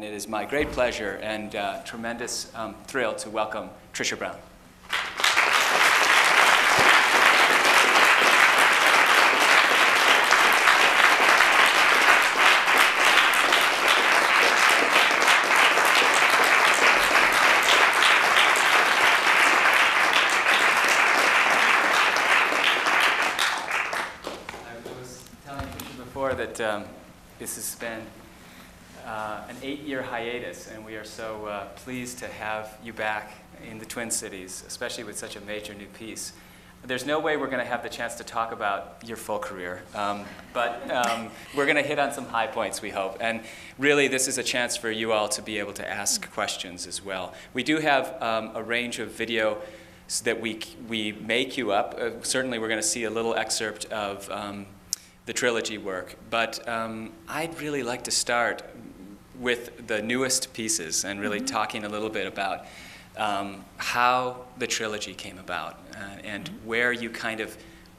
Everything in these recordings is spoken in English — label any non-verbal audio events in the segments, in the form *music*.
And it is my great pleasure and uh, tremendous um, thrill to welcome Trisha Brown. That um, this has been an eight-year hiatus, and we are so uh, pleased to have you back in the Twin Cities, especially with such a major new piece. There's no way we're going to have the chance to talk about your full career, um, but um, we're going to hit on some high points, we hope. And really, this is a chance for you all to be able to ask questions as well. We do have um, a range of video that we, we may queue up. Uh, certainly, we're going to see a little excerpt of um, the trilogy work, but um, I'd really like to start with the newest pieces and really talking a little bit about um, how the trilogy came about uh, and where you kind of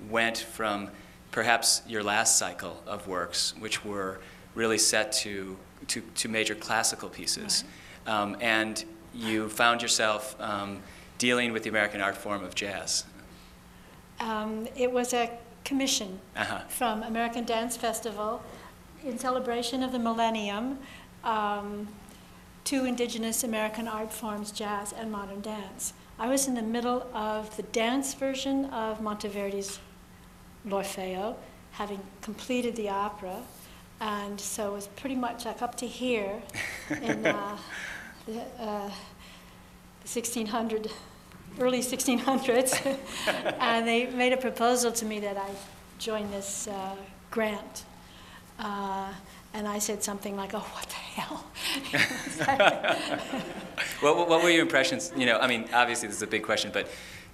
went from perhaps your last cycle of works, which were really set to, to, to major classical pieces. Um, and you found yourself um, dealing with the American art form of jazz. Um, it was a commission Uh-huh. from American Dance Festival in celebration of the millennium um, to indigenous American art forms, jazz and modern dance. I was in the middle of the dance version of Monteverdi's L'Orfeo, having completed the opera, and so it was pretty much like up to here *laughs* in uh, the, uh, the 1600, early 1600s, *laughs* and they made a proposal to me that I join this uh, grant. And I said something like, "Oh, what the hell?" *laughs* What, what- what were your impressions? You know, I mean, obviously this is a big question, but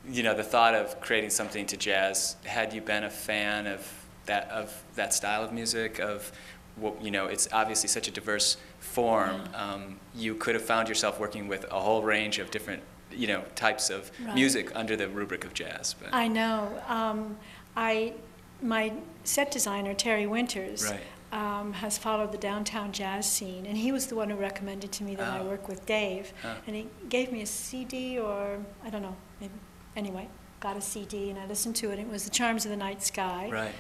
you know, the thought of creating something to jazz. Had you been a fan of that of that style of music? Of what you know, it's obviously such a diverse form. Um, you could have found yourself working with a whole range of different you know types of Right. music under the rubric of jazz. But I know. Um, I, my set designer Terry Winters Right. Um, has followed the downtown jazz scene, and he was the one who recommended to me that I Oh. work with Dave. Oh. And he gave me a CD, or I don't know, maybe. Anyway, got a CD, and I listened to it. It was The Charms of the Night Sky. right,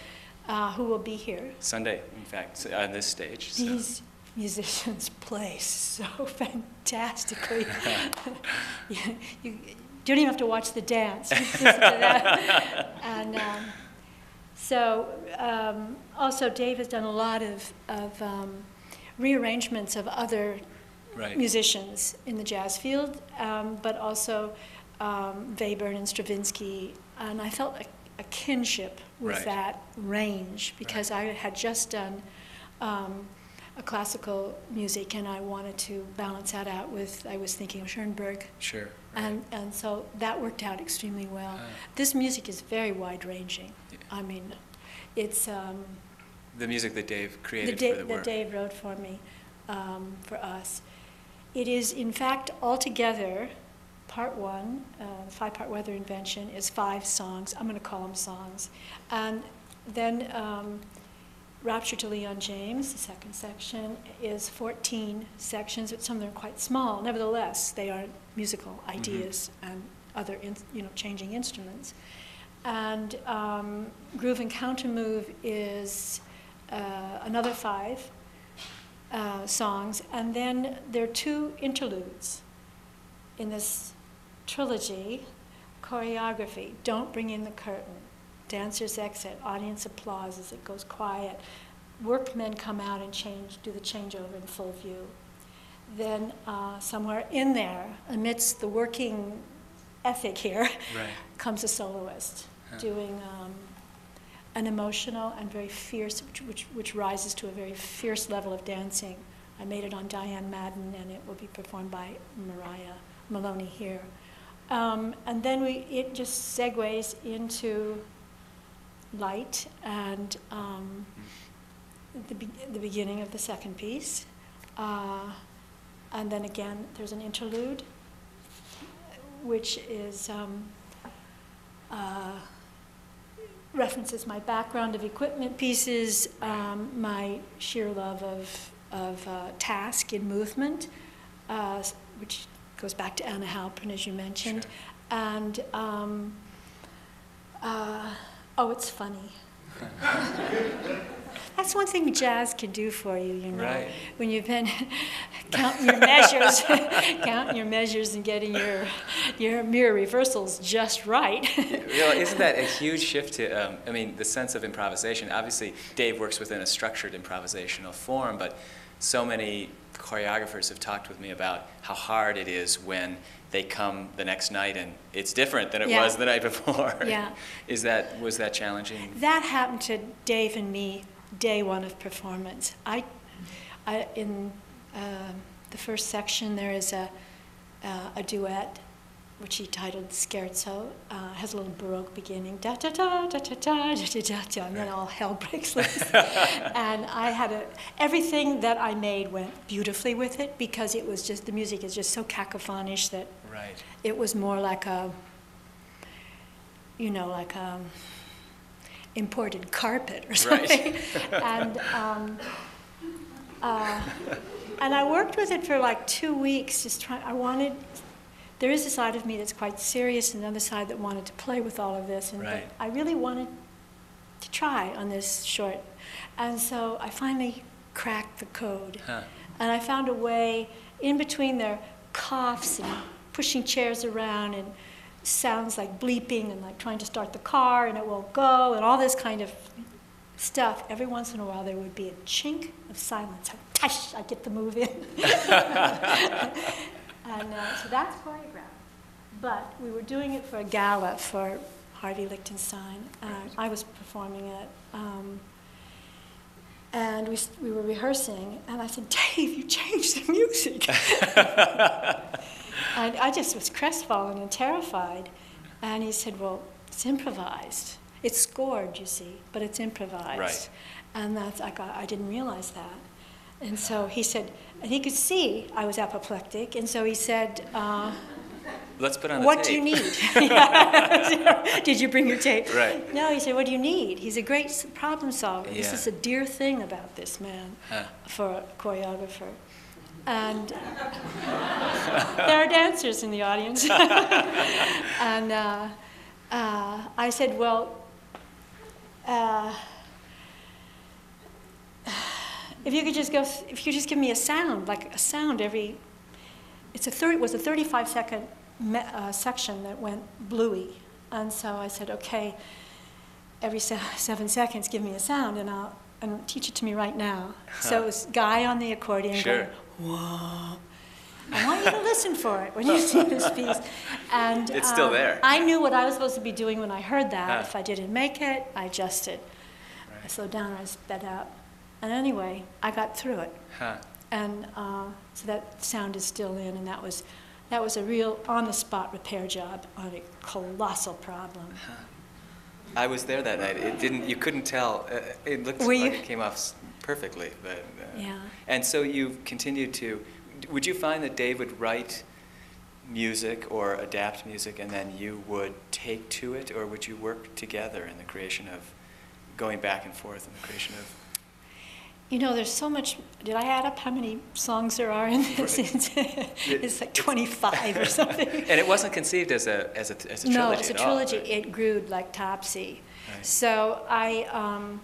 Uh, who will be here? Sunday, in fact, on this stage. so. These musicians *laughs* play so fantastically. *laughs* *laughs* you, you don't even have to watch the dance. You to that. and um, so, um, also, Dave has done a lot of, of um, rearrangements of other Right. musicians in the jazz field, um, but also um, Webern and Stravinsky. And I felt a, a kinship with Right. that range because I had just done um, a classical music and I wanted to balance that out with, I was thinking of Schoenberg. Sure. right. And, and so that worked out extremely well. Ah. This music is very wide ranging. I mean, it's um, the music that Dave the created da- for the that. Dave wrote for me, um, for us. It is, in fact, altogether, part one, uh, five-part weather invention, is five songs. I'm going to call them songs. And then um, Rapture to Leon James, the second section, is 14 sections, but some of them are quite small. Nevertheless, they are musical ideas and other, in, you know, changing instruments. And um, Groove and Countermove is uh, another five uh, songs. And then there are two interludes in this trilogy choreography Don't Bring in the Curtain, dancers exit, audience applause as it goes quiet. Workmen come out and change, do the changeover in full view. Then, uh, somewhere in there, amidst the working ethic here, Right. comes a soloist. Doing um, an emotional and very fierce, which, which, which rises to a very fierce level of dancing. I made it on Diane Madden, and it will be performed by Mariah Maloney here. Um, and then we, it just segues into light and um, the, be- the beginning of the second piece. Uh, and then again, there's an interlude, which is um, uh, references my background of equipment pieces, um, my sheer love of of uh, task and movement, uh, which goes back to Anna Halprin, as you mentioned. Sure. And, um, uh, oh, it's funny. *laughs* That's one thing jazz can do for you, you know. Right. When you've been *laughs* counting your measures, *laughs* counting your measures and getting your, your mirror reversals just right. *laughs* You know, isn't that a huge shift to, um, I mean, the sense of improvisation? Obviously, Dave works within a structured improvisational form, but so many choreographers have talked with me about how hard it is when they come the next night and it's different than it Yeah. was the night before. Yeah. Is that, was that challenging? That happened to Dave and me day one of performance. I, I in um the first section there is a uh, a duet, which he titled Scherzo. Uh, has a little baroque beginning, da da da da da da da da da, da and then all hell breaks loose. and I had a everything that I made went beautifully with it because it was just the music is just so cacophonish that Right. it was more like a, you know, like a imported carpet or Right. something. *laughs* and um, uh, and I worked with it for like two weeks, just trying. I wanted. There is a side of me that's quite serious, and another side that wanted to play with all of this. And Right. I really wanted to try on this short, and so I finally cracked the code. Huh. And I found a way in between their coughs and pushing chairs around and sounds like bleeping and like trying to start the car and it won't go and all this kind of stuff. Every once in a while there would be a chink of silence. Tush, I get the move in. *laughs* and uh, so that's choreographed. But we were doing it for a gala for Harvey Lichtenstein. Uh, I was performing it. Um, and we, we were rehearsing, and I said, Dave, you changed the music. *laughs* *laughs* and I just was crestfallen and terrified. And he said, Well, it's improvised. It's scored, you see, but it's improvised. Right. And that's, I, got, I didn't realize that. And so he said, and he could see I was apoplectic, and so he said, uh, Let's put on the what do you need? *laughs* *laughs* Did you bring your tape? Right. No, he said, what do you need? He's a great problem solver. This is a dear thing about this man Huh. for a choreographer. And there are dancers in the audience. *laughs* and uh, uh, I said, well, uh, if you could just go, if you just give me a sound, like a sound every, it's a 30, it was a 35 second uh, section that went bluey. And so I said, okay, every se- seven seconds, give me a sound, and I'll and teach it to me right now. So it was Guy on the accordion Sure. going, whoa. I want you to listen for it when you see this piece. And It's still um, there. I knew what I was supposed to be doing when I heard that. Huh. If I didn't make it, I adjusted. I slowed down, I sped up. And anyway, I got through it. Huh. And uh, so that sound is still in, and that was, that was a real on-the-spot repair job on a colossal problem. Huh. I was there that night. It didn't. You couldn't tell. Uh, it looked Were like you? it came off perfectly. But uh, Yeah. And so you've continued to. Would you find that Dave would write music or adapt music, and then you would take to it, or would you work together in the creation of, going back and forth in the creation of? You know, there's so much. Did I add up how many songs there are in this? It's, it's like 25 or something. *laughs* And it wasn't conceived as a as a as a trilogy. no, it's a at all, trilogy. It grew like Topsy. Right. So I, um,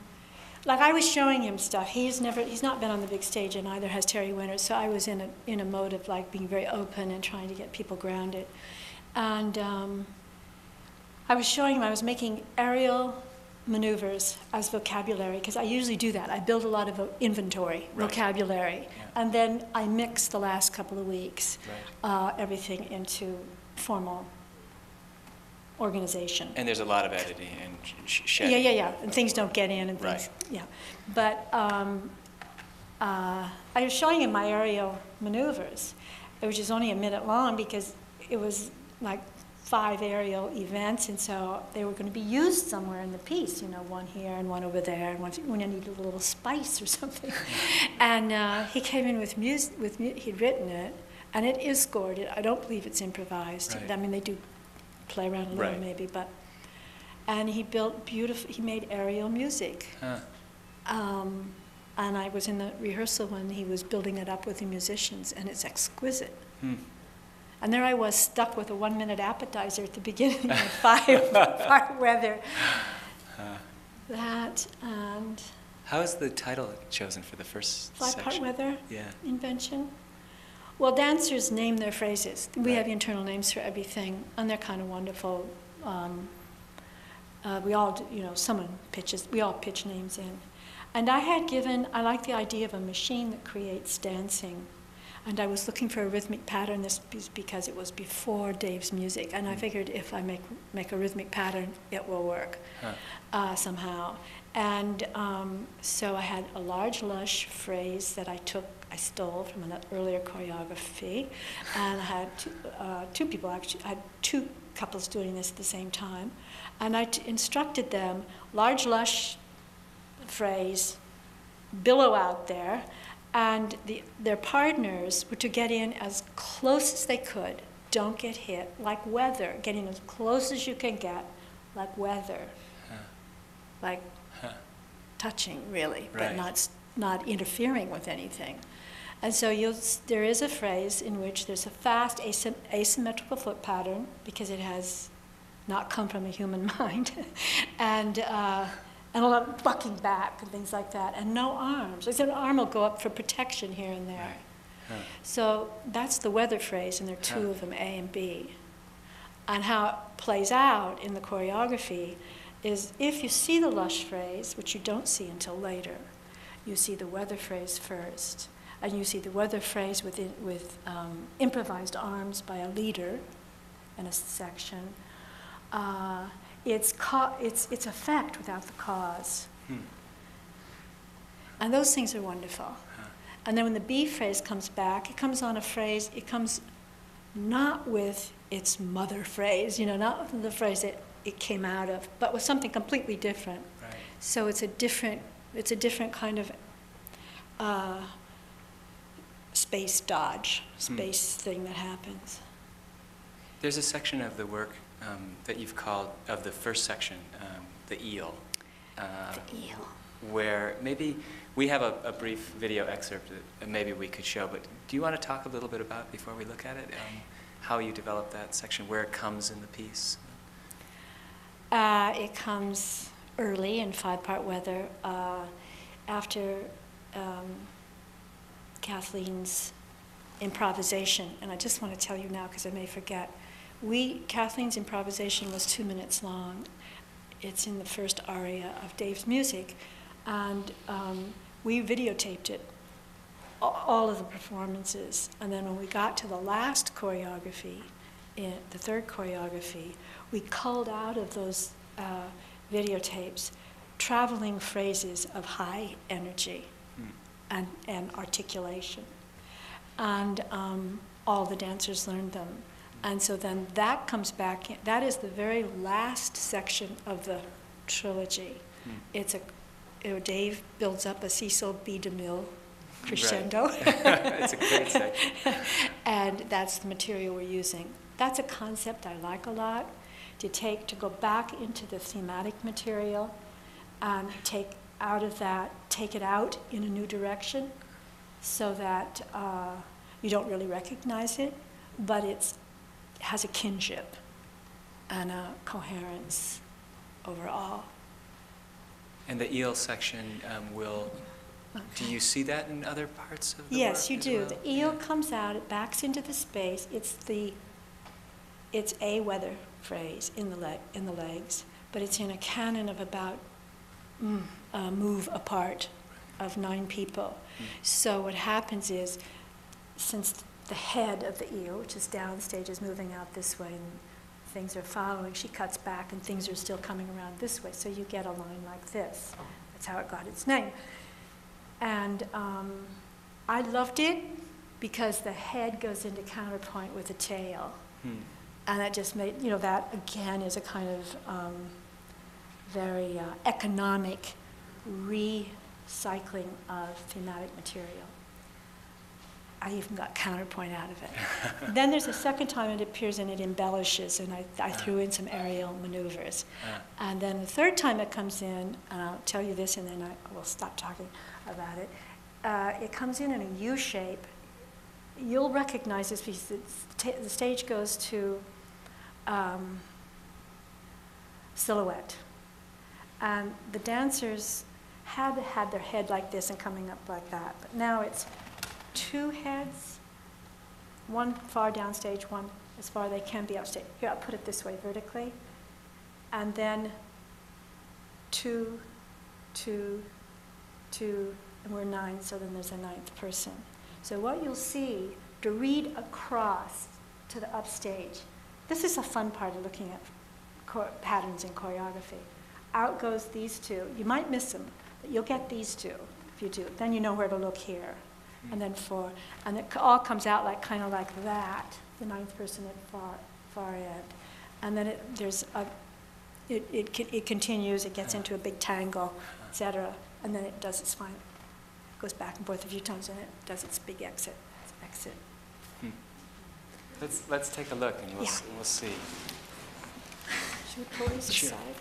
like, I was showing him stuff. He's never, he's not been on the big stage, and neither has Terry Winters. So I was in a in a mode of like being very open and trying to get people grounded. And um, I was showing him. I was making aerial maneuvers as vocabulary because I usually do that. I build a lot of inventory, Right. vocabulary, Yeah. and then I mix the last couple of weeks Right. uh, everything into formal organization. And there's a lot of editing and sh- sh- shedding. Yeah, yeah, yeah, and things don't get in and things, Right. yeah. But um, uh, I was showing him my aerial maneuvers, which is only a minute long because it was like five aerial events, and so they were going to be used somewhere in the piece, you know, one here and one over there, and one when I needed a little spice or *laughs* something. and uh, he came in with music, with mu- he'd written it, and it is scored. I don't believe it's improvised. Right. I mean, they do play around a little Right. maybe, but and he built beautiful. He made aerial music, Huh. um, And I was in the rehearsal when he was building it up with the musicians, and it's exquisite. Hmm. And there I was, stuck with a one minute appetizer at the beginning of *laughs* five part weather. Uh, That and how is the title chosen for the first five part weather Yeah. invention. Well, dancers name their phrases. We have internal names for everything, and they're kind of wonderful. Um, uh, we all, do, you know, someone pitches, we all pitch names in. And I had given, I like the idea of a machine that creates dancing. And I was looking for a rhythmic pattern, this is because it was before Dave's music. And I Mm. figured if I make, make a rhythmic pattern, it will work Huh. uh, somehow. And um, so I had a large, lush phrase that I took, I stole from an earlier choreography. And I had two, uh, two people actually, I had two couples doing this at the same time. And I t- instructed them large, lush phrase, billow out there. And the, their partners were to get in as close as they could, don't get hit, like weather, getting as close as you can get, like weather Huh. like Huh. touching really, but not not interfering with anything. And so you'll, there is a phrase in which there's a fast asym- asymmetrical foot pattern because it has not come from a human *laughs* mind, and uh, and a lot of bucking back and things like that, and no arms. Like an arm will go up for protection here and there. Right. Huh. So that's the weather phrase, and there are two Huh. of them, A and B. And how it plays out in the choreography is if you see the lush phrase, which you don't see until later, you see the weather phrase first. And you see the weather phrase with, in, with um, improvised arms by a leader in a section. Uh, it's, ca- it's, it's effect without the cause. Hmm. And those things are wonderful. Huh. And then when the B phrase comes back, it comes on a phrase, it comes not with its mother phrase, you know, not with the phrase that it came out of, but with something completely different. Right. So it's a different, it's a different kind of uh, space dodge, Hmm. space thing that happens. There's a section of the work um, that you've called, of the first section, um, the eel. Uh, The eel. where maybe we have a, a brief video excerpt that maybe we could show, but do you want to talk a little bit about before we look at it? Um, how you develop that section, where it comes in the piece? Uh, it comes early in five part weather uh, after um, Kathleen's improvisation. And I just want to tell you now because I may forget. We, Kathleen's improvisation was two minutes long. It's in the first aria of Dave's music. And um, we videotaped it, all of the performances. And then when we got to the last choreography, in the third choreography, we culled out of those uh, videotapes traveling phrases of high energy. And, and articulation. And um, all the dancers learned them. And so then that comes back, in, that is the very last section of the trilogy. Hmm. It's a, you know, Dave builds up a Cecil B. DeMille Right. crescendo. *laughs* It's a great section. *laughs* and that's the material we're using. That's a concept I like a lot, to take, to go back into the thematic material and take out of that, take it out in a new direction so that uh, you don't really recognize it, but it's, has a kinship and a coherence overall. And the eel section um, will, do you see that in other parts of the Yes, you do. well? The eel Yeah. comes out, it backs into the space. It's the, it's a weather phrase in the leg, in the legs, but it's in a canon of about mm, a move apart of nine people. Mm. So what happens is, since the head of the eel, which is downstage, is moving out this way and things are following, she cuts back and things are still coming around this way. So you get a line like this. That's how it got its name. And um, I loved it because the head goes into counterpoint with the tail. Hmm. And that just made, you know, that again is a kind of um, very uh, economic recycling of thematic material. I even got counterpoint out of it. *laughs* then there's a second time it appears and it embellishes, and I, I threw in some aerial maneuvers. Uh, And then the third time it comes in, and I'll tell you this and then I will stop talking about it. Uh, it comes in in a U shape. You'll recognize this because the stage goes to um, silhouette. And the dancers had had their head like this and coming up like that, but now it's two heads, one far downstage, one as far they can be upstage. Here, I'll put it this way vertically. And then two, two, two, and we're nine, so then there's a ninth person. So what you'll see to read across to the upstage, this is a fun part of looking at patterns in choreography. Out goes these two. You might miss them, but you'll get these two if you do. Then you know where to look here. And then four. And it all comes out like kind of like that, the ninth person at far, far end. And then it, there's a, it, it, it continues, it gets into a big tangle, etc. and then it does its final, goes back and forth a few times, and it does its big exit, its exit. hmm. Let's, let's take a look and we'll, Yeah. s- we'll see. Should we pull these Sure. aside?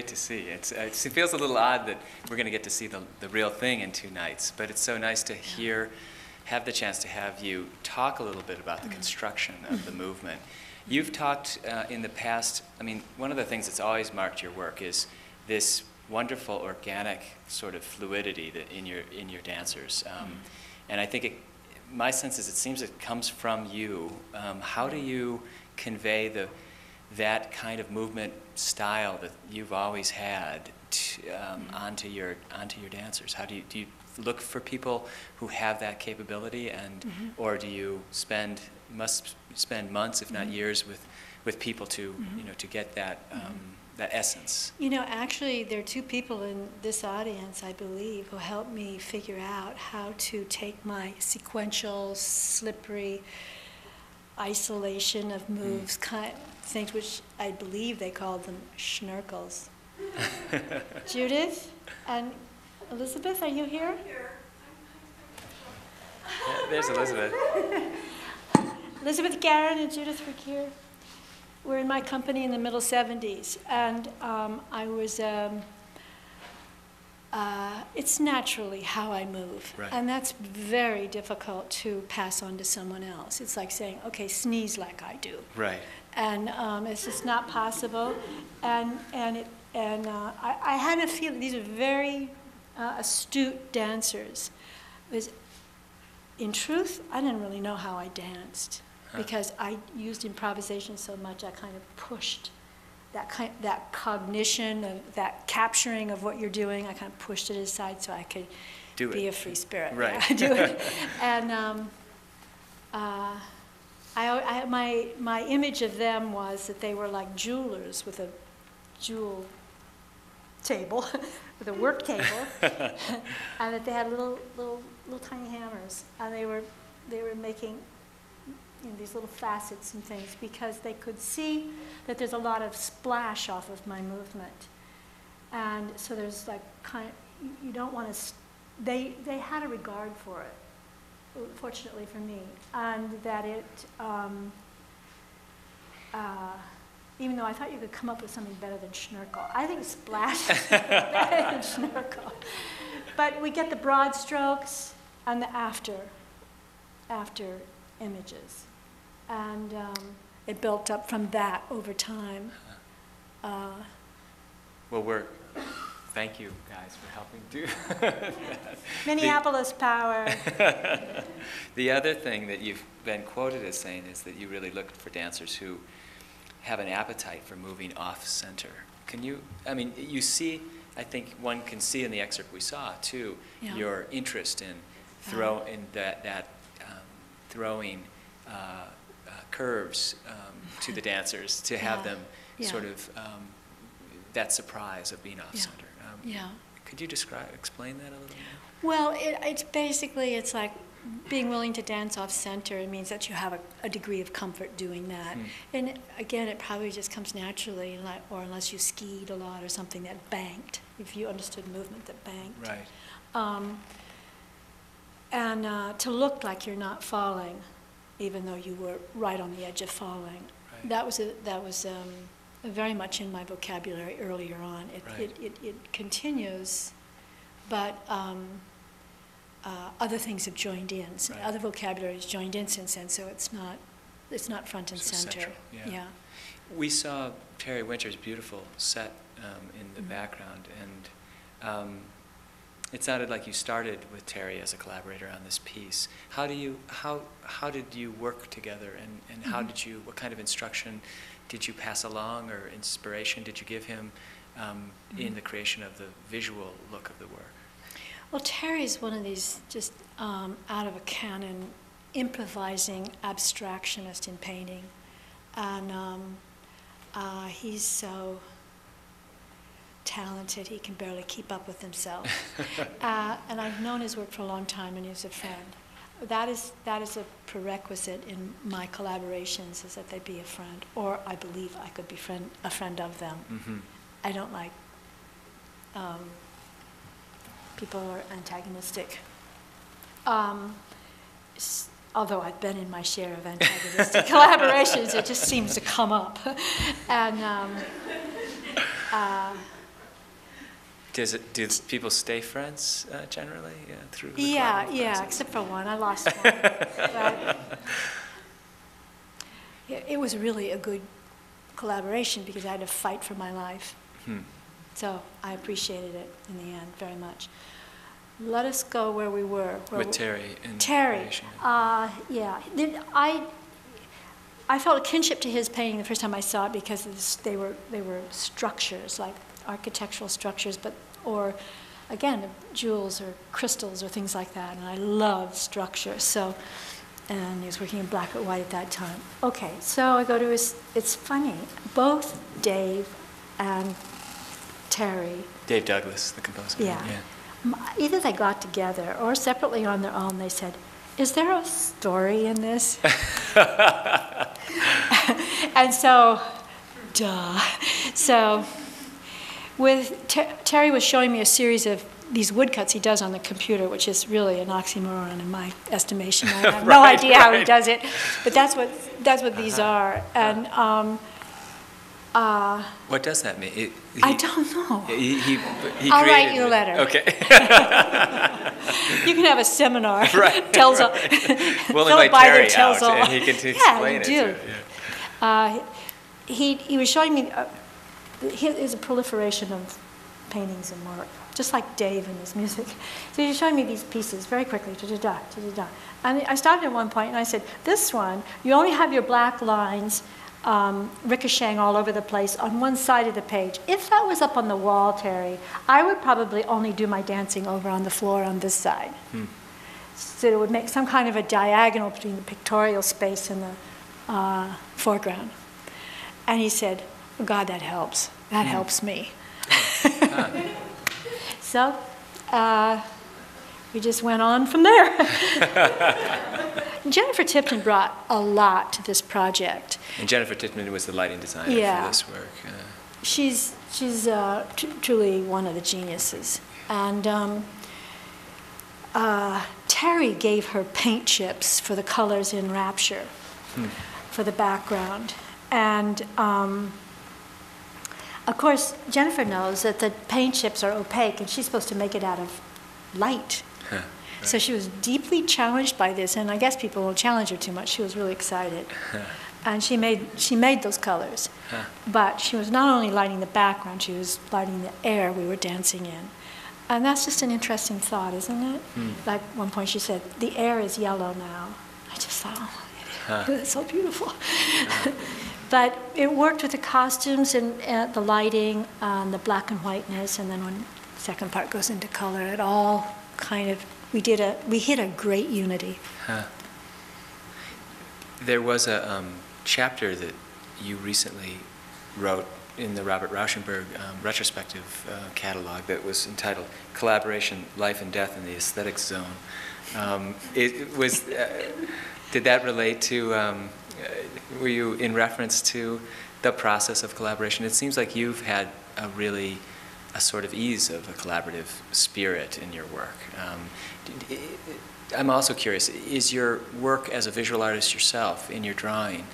Great to see. It's, uh, it's, it feels a little odd that we're going to get to see the, the real thing in two nights, but it's so nice to hear, have the chance to have you talk a little bit about the construction of the movement. You've talked uh, in the past, I mean, one of the things that's always marked your work is this wonderful organic sort of fluidity that in your, in your dancers. Um, And I think it, my sense is it seems it comes from you. Um, how do you convey the, that kind of movement style that you've always had to, um, onto your onto your dancers? How do you do you look for people who have that capability, and or do you spend must spend months, if not years, with with people to you know to get that um, that essence? You know, actually, there are two people in this audience, I believe, who helped me figure out how to take my sequential, slippery isolation of moves, kind things which I believe they called them schnurkles. *laughs* Judith and Elizabeth, are you here? Yeah, there's Elizabeth. *laughs* Elizabeth Garren and Judith were in my company in the middle 70s, and um, I was. Um, it's naturally how I move, Right. and that's very difficult to pass on to someone else. It's like saying, "Okay, sneeze like I do," Right. and um, it's just not possible. And and it and uh, I, I had a feeling these are very uh, astute dancers. It was, in truth, I didn't really know how I danced because I used improvisation so much. I kind of pushed that kind that cognition of that capturing of what you're doing. I kind of pushed it aside so I could Do be it. a free spirit. Right. Yeah, *laughs* do it. *laughs* and um, uh, I, I, my, my image of them was that they were like jewelers with a jewel table, *laughs* with a work table, and that they had little, little, little tiny hammers, and they were, they were making you know, these little facets and things because they could see that there's a lot of splash off of my movement, and so there's like kind of, you, you don't want to. They they had a regard for it, fortunately for me, and that it. Um, uh, even though I thought you could come up with something better than schnurkel. I think splash is better than *laughs* schnurkel. But we get the broad strokes and the after, after images. And um, it built up from that over time. Uh, Well, we're thank you guys for helping do. *laughs* that. Minneapolis power. *laughs* The other thing that you've been quoted as saying is that you really look for dancers who have an appetite for moving off center. Can you, I mean, you see, I think one can see in the excerpt we saw too, Yeah. your interest in throw, in that, that um, throwing uh, curves um, to the dancers, to have Yeah. them Yeah. sort of, um, that surprise of being off Yeah. center. Um, Yeah. Could you describe, explain that a little more? Well, it, it's basically, it's like being willing to dance off center. It means that you have a, a degree of comfort doing that. Mm. And again, it probably just comes naturally, like, or unless you skied a lot or something that banked, if you understood movement that banked. Right. Um, and uh, to look like you're not falling, even though you were right on the edge of falling. Right. That was, a, that was um, very much in my vocabulary earlier on. It, Right. it, it, it continues, but um, uh, other things have joined in. S- Right. Other vocabulary has joined in since then, so it's not, it's not front and So center. central, yeah. yeah. We saw Terry Winter's beautiful set um, in the Mhm. background, and um, it sounded like you started with Terry as a collaborator on this piece. How do you how how did you work together, and, and how Mhm. did you what kind of instruction did you pass along, or inspiration did you give him um, in Mhm. the creation of the visual look of the work? Well, Terry's one of these just um, out of a canon, improvising abstractionist in painting. And um, uh, he's so talented, he can barely keep up with himself. *laughs* uh, and I've known his work for a long time, and he's a friend. That is, that is a prerequisite in my collaborations, is that they be a friend, or I believe I could be friend, a friend of them. hmm I don't like um, people who are antagonistic. Um, s- although I've been in my share of antagonistic *laughs* collaborations, it just seems to come up. *laughs* and um, uh, Does it, do people stay friends uh, generally uh, through the Yeah, yeah, except for one, I lost *laughs* one. But It it was really a good collaboration because I had to fight for my life. Hmm. So I appreciated it in the end very much. Let us go where we were. where With we- Terry Terry, uh, yeah. I, I felt a kinship to his painting the first time I saw it because they were, they were structures, like architectural structures, but, or, again, jewels or crystals or things like that. And I love structure, so, and he was working in black and white at that time. Okay, so I go to his, it's funny, both Dave and Terry Dave Douglas, the composer. yeah. M- Either they got together or separately on their own, they said, Is there a story in this? *laughs* *laughs* and so, duh. So, with Ter- Terry was showing me a series of these woodcuts he does on the computer, which is really an oxymoron in my estimation. I have no *laughs* Right, idea how he does it, but that's what that's what these are. And um, uh, What does that mean? It- I don't know. He, he, he I'll write you a it. letter. Okay. You can have a seminar. *laughs* Right, *laughs* tells all. We'll Philip invite Terry tells out all- and he can Yeah, explain you it. do. yeah. Uh, he, he was showing me, uh, is a proliferation of paintings and work, just like Dave and his music. *laughs* So he was showing me these pieces very quickly, da-da-da, da-da-da. And I stopped at one point and I said, this one, you only have your black lines um, ricocheting all over the place on one side of the page. If that was up on the wall, Terry, I would probably only do my dancing over on the floor on this side. So it would make some kind of a diagonal between the pictorial space and the uh, foreground. And he said, oh, God, that helps. That helps me. *laughs* so uh, we just went on from there. *laughs* Jennifer Tipton brought a lot to this project. And Jennifer Tipton was the lighting designer Yeah. for this work. Uh, She's, she's uh, tr- truly one of the geniuses. And um, uh, Terry gave her paint chips for the colors in Rapture, for the background. And um, of course, Jennifer knows that the paint chips are opaque and she's supposed to make it out of light. huh, So she was deeply challenged by this, and I guess people won't challenge her too much. She was really excited. And she made, she made those colors. Huh. But she was not only lighting the background, she was lighting the air we were dancing in. And that's just an interesting thought, isn't it? Hmm. Like one point she said, the air is yellow now. I just thought, oh, it is. *laughs* it's so beautiful. *laughs* but it worked with the costumes and, and the lighting, and the black and whiteness, and then when the second part goes into color, it all kind of, we did a, we hit a great unity. huh. There was a um, chapter that you recently wrote in the Robert Rauschenberg um, retrospective uh, catalog that was entitled "Collaboration: Life and Death in the Aesthetic Zone." Um, it, was. Uh, did that relate to? Were you in reference to the process of collaboration? It seems like you've had a really a sort of ease of a collaborative spirit in your work. Um, I'm also curious, is your work as a visual artist yourself in your drawing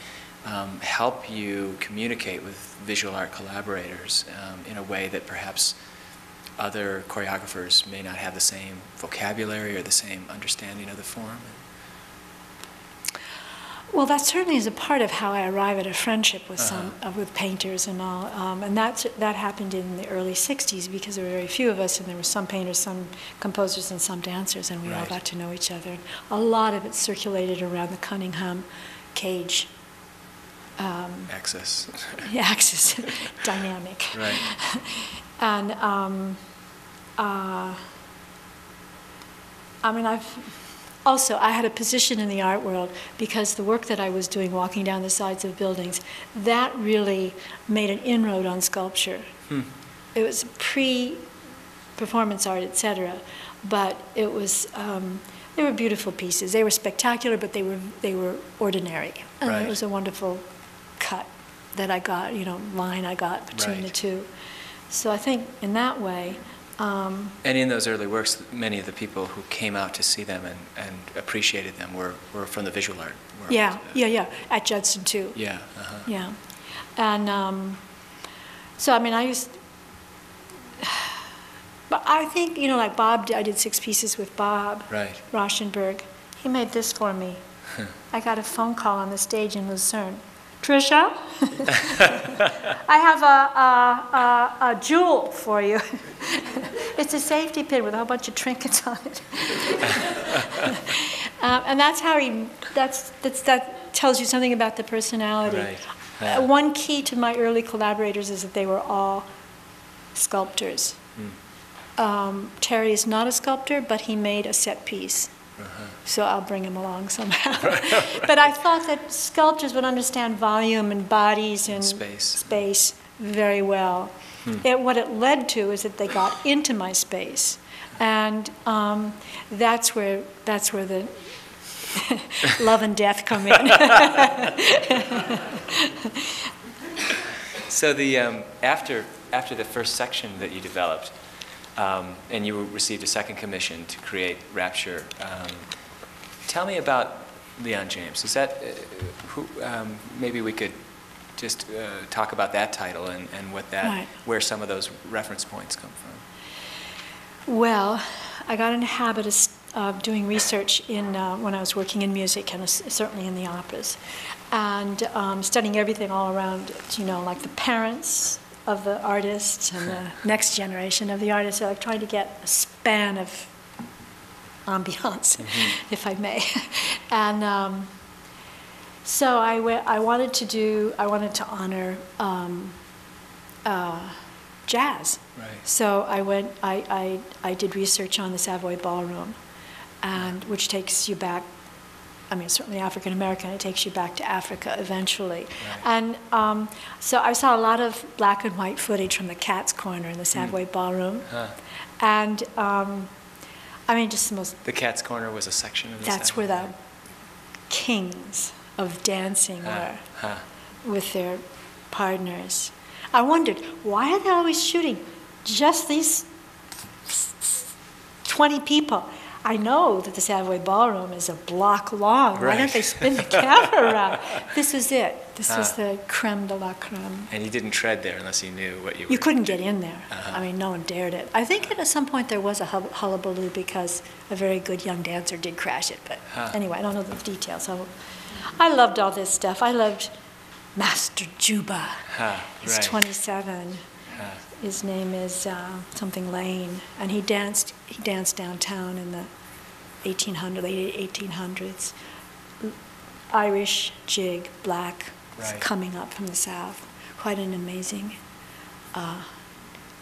um, help you communicate with visual art collaborators um, in a way that perhaps other choreographers may not have the same vocabulary or the same understanding of the form? Well, that certainly is a part of how I arrive at a friendship with some uh, with painters and all, um, and that's that happened in the early '60s because there were very few of us, and there were some painters, some composers, and some dancers, and we all got to know each other. A lot of it circulated around the Cunningham Cage um, Access. axis *laughs* *laughs* dynamic. right. *laughs* And um, uh, I mean, I've also I had a position in the art world because the work that I was doing, walking down the sides of buildings, that really made an inroad on sculpture. Hmm. It was pre-performance art, etc. but it was. Um, they were beautiful pieces. They were spectacular, but they were they were ordinary. And Right. it was a wonderful cut that I got, you know, line I got between the two. So I think in that way, um, And in those early works, many of the people who came out to see them and, and appreciated them were, were from the visual art world. yeah, yeah, yeah, at Judson too. Yeah, uh-huh. Yeah. And um, so, I mean, I used, *sighs* But I think, you know, like Bob, did- I did six pieces with Bob Right. Rauschenberg. He made this for me. *laughs* I got a phone call on the stage in Lucerne. Trisha, *laughs* I have a, a, a, a jewel for you. *laughs* it's a safety pin with a whole bunch of trinkets on it. um, *laughs* and that's how he, that's, that's, that tells you something about the personality. Right. Uh, one key to my early collaborators is that they were all sculptors. Hmm. Um, Terry is not a sculptor, but he made a set piece. So I'll bring him along somehow. *laughs* but I thought that sculptors would understand volume and bodies and Space. space very well. It, what it led to is that they got into my space, and um, that's where that's where the *laughs* love and death come in. *laughs* So the, um, after, after the first section that you developed, um, and you received a second commission to create Rapture, um, tell me about Leon James. Is that, uh, who, um, maybe we could just uh, talk about that title and, and what that, Right. where some of those reference points come from. Well, I got in the habit of, of doing research in, uh, when I was working in music and certainly in the operas, and um, studying everything all around it, you know, like the parents of the artists and the *laughs* next generation of the artists, so like trying to get a span of ambiance, *laughs* if I may. *laughs* and um, so I, we- I wanted to do, I wanted to honor um, uh, jazz. Right. So I went, I, I, I did research on the Savoy Ballroom, and, which takes you back, I mean, certainly African American, it takes you back to Africa eventually. Right. And um, so I saw a lot of black and white footage from the Cat's Corner in the Savoy Ballroom. Huh. And um, I mean, just the most, The Cat's Corner was a section of the that's Savoy where the kings of dancing Huh, were huh. with their partners. I wondered, why are they always shooting just these 20 people? I know that the Savoy Ballroom is a block long. Why don't they spin the camera *laughs* around? This was it. This was Ah. the creme de la creme. And you didn't tread there unless you knew what you were You couldn't get in there. Uh-huh. I mean, no one dared it. I think at some point there was a hullabaloo because a very good young dancer did crash it. But Huh. anyway, I don't know the details. I, I loved all this stuff. I loved Master Juba. Huh, He's right. 27. His name is uh, something Lane, and he danced. He danced downtown in the 1800 late 1800s. Irish jig, black, Right. coming up from the south. Quite an amazing. Uh,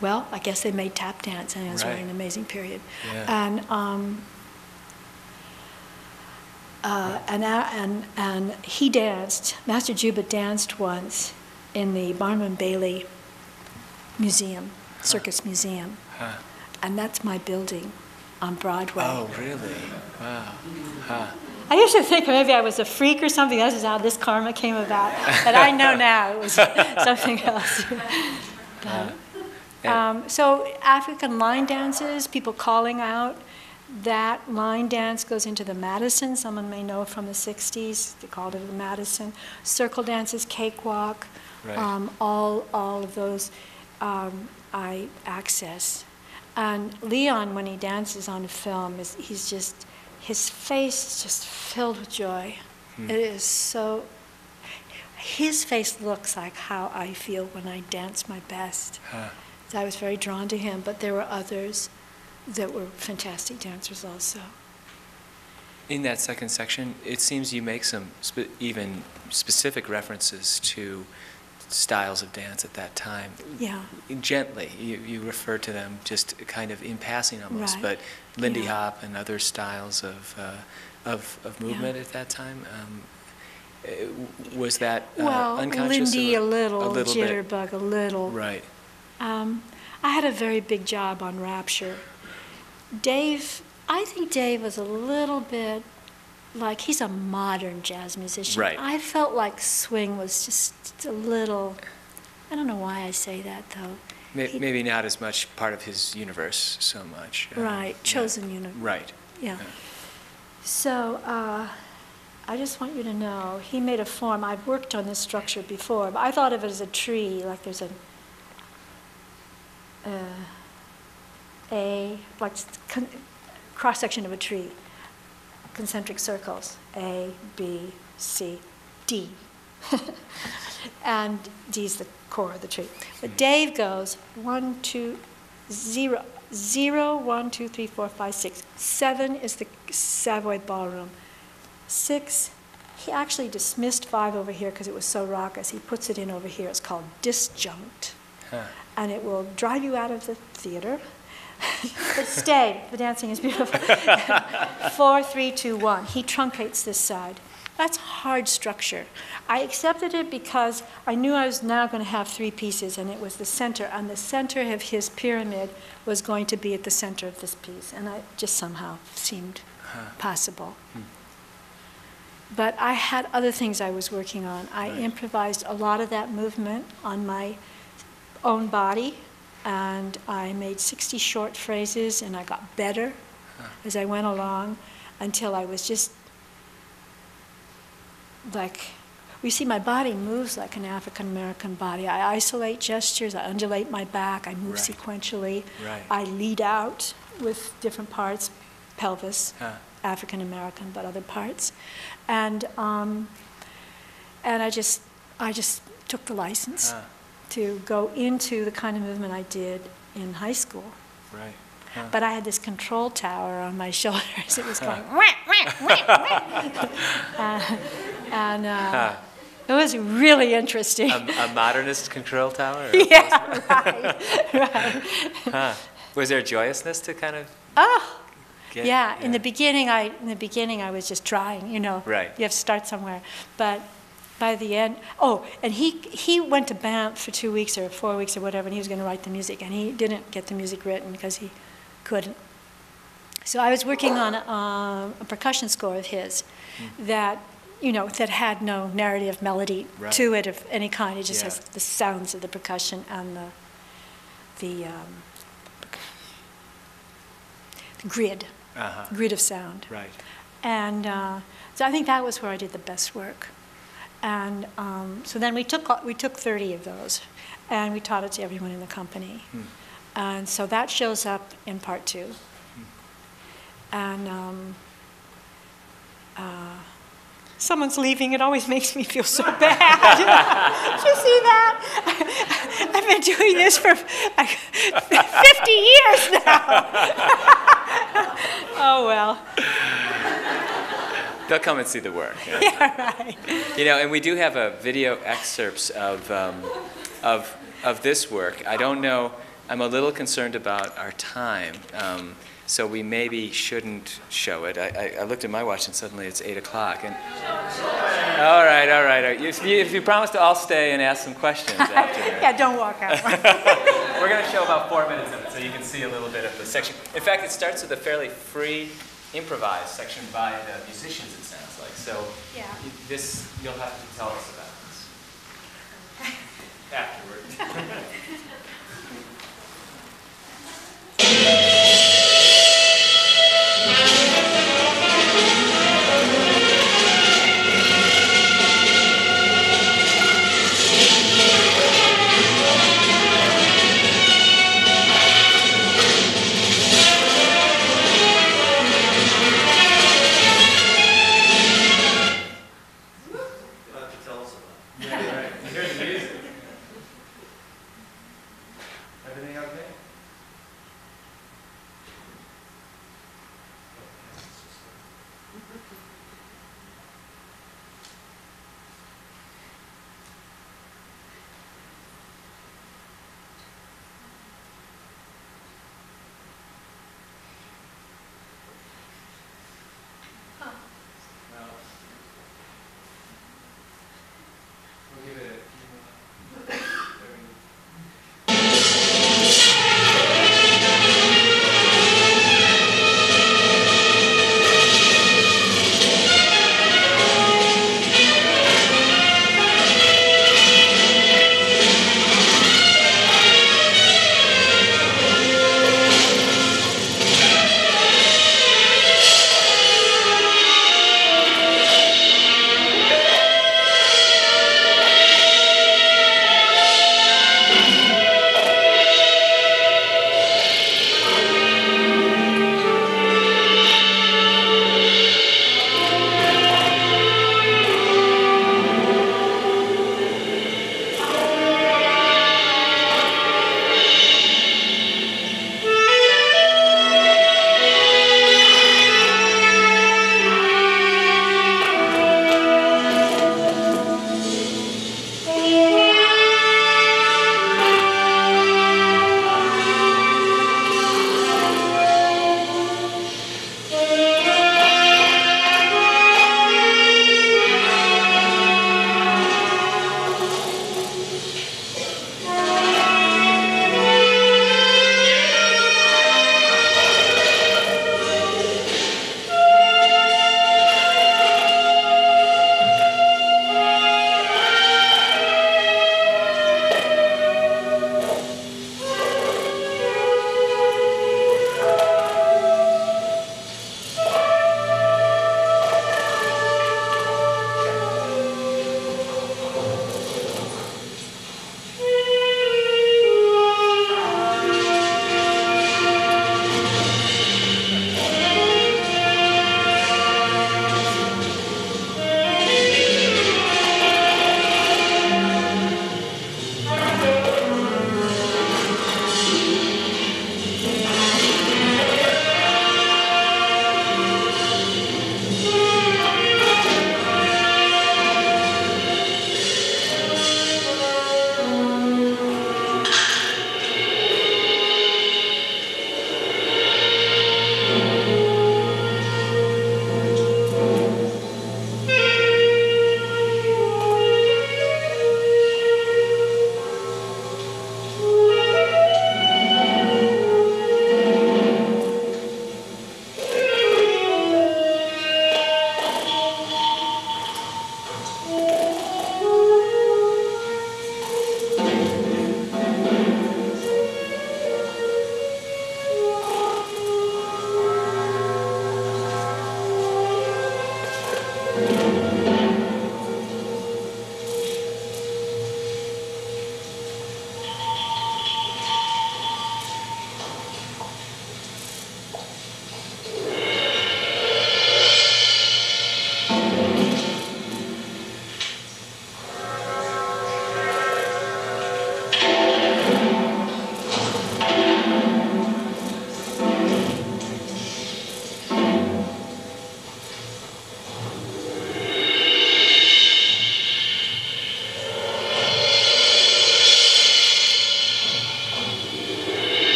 well, I guess they made tap dance, and it was really an amazing period. Yeah. And um, uh, and, a- and, and he danced, Master Juba danced once in the Barnum Bailey Museum, Circus Museum. Huh. And that's my building on Broadway. Oh, really? Wow. Huh. I used to think maybe I was a freak or something. This is how this karma came about. But I know *laughs* now it was *laughs* something else. But, um, so African line dances, people calling out. That line dance goes into the Madison. Someone may know from the 60s. They called it the Madison. Circle dances, cakewalk, Right. um, all, all of those um, I access. And Leon, when he dances on film, is he's just his face is just filled with joy. Hmm. It is so. His face looks like how I feel when I dance my best. Huh. So I was very drawn to him, but there were others that were fantastic dancers also. In that second section, it seems you make some spe- even specific references to styles of dance at that time. Yeah. Gently, you, you refer to them just kind of in passing almost, Right. but Lindy Yeah. Hop and other styles of, uh, of, of movement at that time. Um, uh, was that uh, well, unconscious? Lindy or a little, a little bit? Jitterbug a little. Right. Um, I had a very big job on Rapture. Dave, I think Dave was a little bit like he's a modern jazz musician. Right. I felt like swing was just a little. I don't know why I say that though. May- He- Maybe not as much part of his universe so much. Right, yeah. chosen universe. Right. Yeah. Yeah. So uh, I just want you to know he made a form. I've worked on this structure before, but I thought of it as a tree, like there's a. Uh, A, like con- cross-section of a tree, concentric circles, A, B, C, D. *laughs* and D's the core of the tree. But Dave goes one, two, zero, zero, one, two, three, four, five, six. Seven is the Savoy Ballroom. Six, he actually dismissed five over here because it was so raucous. He puts it in over here. It's called disjunct. Huh. And it will drive you out of the theater. *laughs* but stay, the dancing is beautiful. *laughs* Four, three, two, one. He truncates this side. That's hard structure. I accepted it because I knew I was now going to have three pieces, and it was the center. And the center of his pyramid was going to be at the center of this piece. And it just somehow seemed possible. Hmm. But I had other things I was working on. I Right. improvised a lot of that movement on my own body, and I made 60 short phrases, and I got better as I went along until I was just like, we see my body moves like an African American body. I isolate gestures, I undulate my back, I move Right. sequentially. Right. I lead out with different parts, pelvis, Huh. African American, but other parts. And, um, and I just, I just took the license Huh. To go into the kind of movement I did in high school. Right. Huh. But I had this control tower on my *laughs* shoulders. It was going, "Wah, wah, wah, wah." *laughs* Uh, and uh, Huh. it was really interesting. A, a modernist control tower? *laughs* yeah, right, right. Huh. Was there joyousness to kind of Oh, get? yeah. In the beginning, I in the beginning I was just trying. You know, Right. You have to start somewhere. But by the end, oh, and he he went to Banff for two weeks or four weeks or whatever, and he was going to write the music, and he didn't get the music written because he couldn't. So I was working on a, a percussion score of his that, you know, that had no narrative melody Right. to it of any kind. It just Yeah. has the sounds of the percussion and the the, um, the grid, Uh-huh. grid of sound. Right. And uh, so I think that was where I did the best work. And um, so then we took, we took 30 of those, and we taught it to everyone in the company. Hmm. And so that shows up in part two. And um, uh, someone's leaving, it always *laughs* makes me feel so bad. *laughs* Did you see that? *laughs* I've been doing this for 50 years now. oh, well. They'll come and see the work. yeah. *laughs* Yeah, right. You know, and we do have a video excerpts of, um, of, of this work. I don't know, I'm a little concerned about our time, um, so we maybe shouldn't show it. I, I, I looked at my watch and suddenly it's 8 o'clock. And, all right, all right. all right. If, you, if you promise to all stay and ask some questions *laughs* after. Yeah, don't walk out. *laughs* We're going to show about four minutes of it so you can see a little bit of the section. In fact, it starts with a fairly free, improvised section by the musicians, it sounds like. So Yeah. this, you'll have to tell us about this *laughs* afterward. *laughs*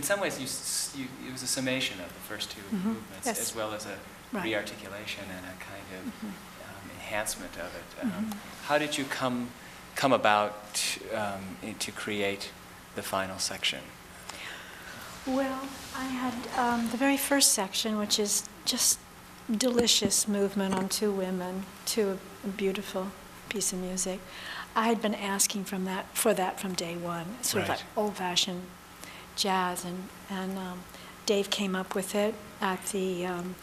in some ways, you, you, it was a summation of the first two Mhm, movements, yes. as well as a Right. re-articulation and a kind of Mhm. um, enhancement of it. Um, Mhm. How did you come come about um, to create the final section? Well, I had um, the very first section, which is just delicious movement on two women, to a beautiful piece of music. I had been asking from that for that from day one, sort of like old-fashioned jazz, and and um, Dave came up with it at the um,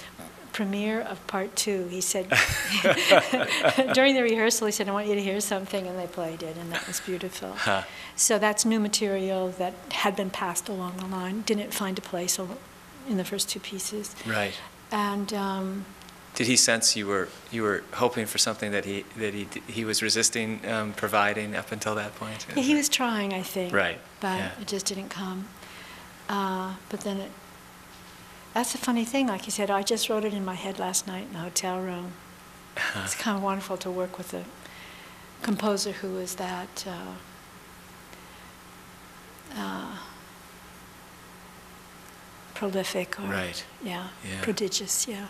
premiere of part two. He said *laughs* during the rehearsal, he said, "I want you to hear something," and they played it, and that was beautiful. Huh. So that's new material that had been passed along the line, didn't find a place in the first two pieces. Right. And um, Did he sense you were, you were hoping for something that he, that he, he was resisting um, providing up until that point? yeah, he was trying, I think. Right, But yeah. it just didn't come. Uh, But then it, that's a funny thing, like you said, I just wrote it in my head last night in the hotel room. It's kind of wonderful to work with a composer who is that uh, uh, prolific or, Right. yeah, Yeah. prodigious, yeah.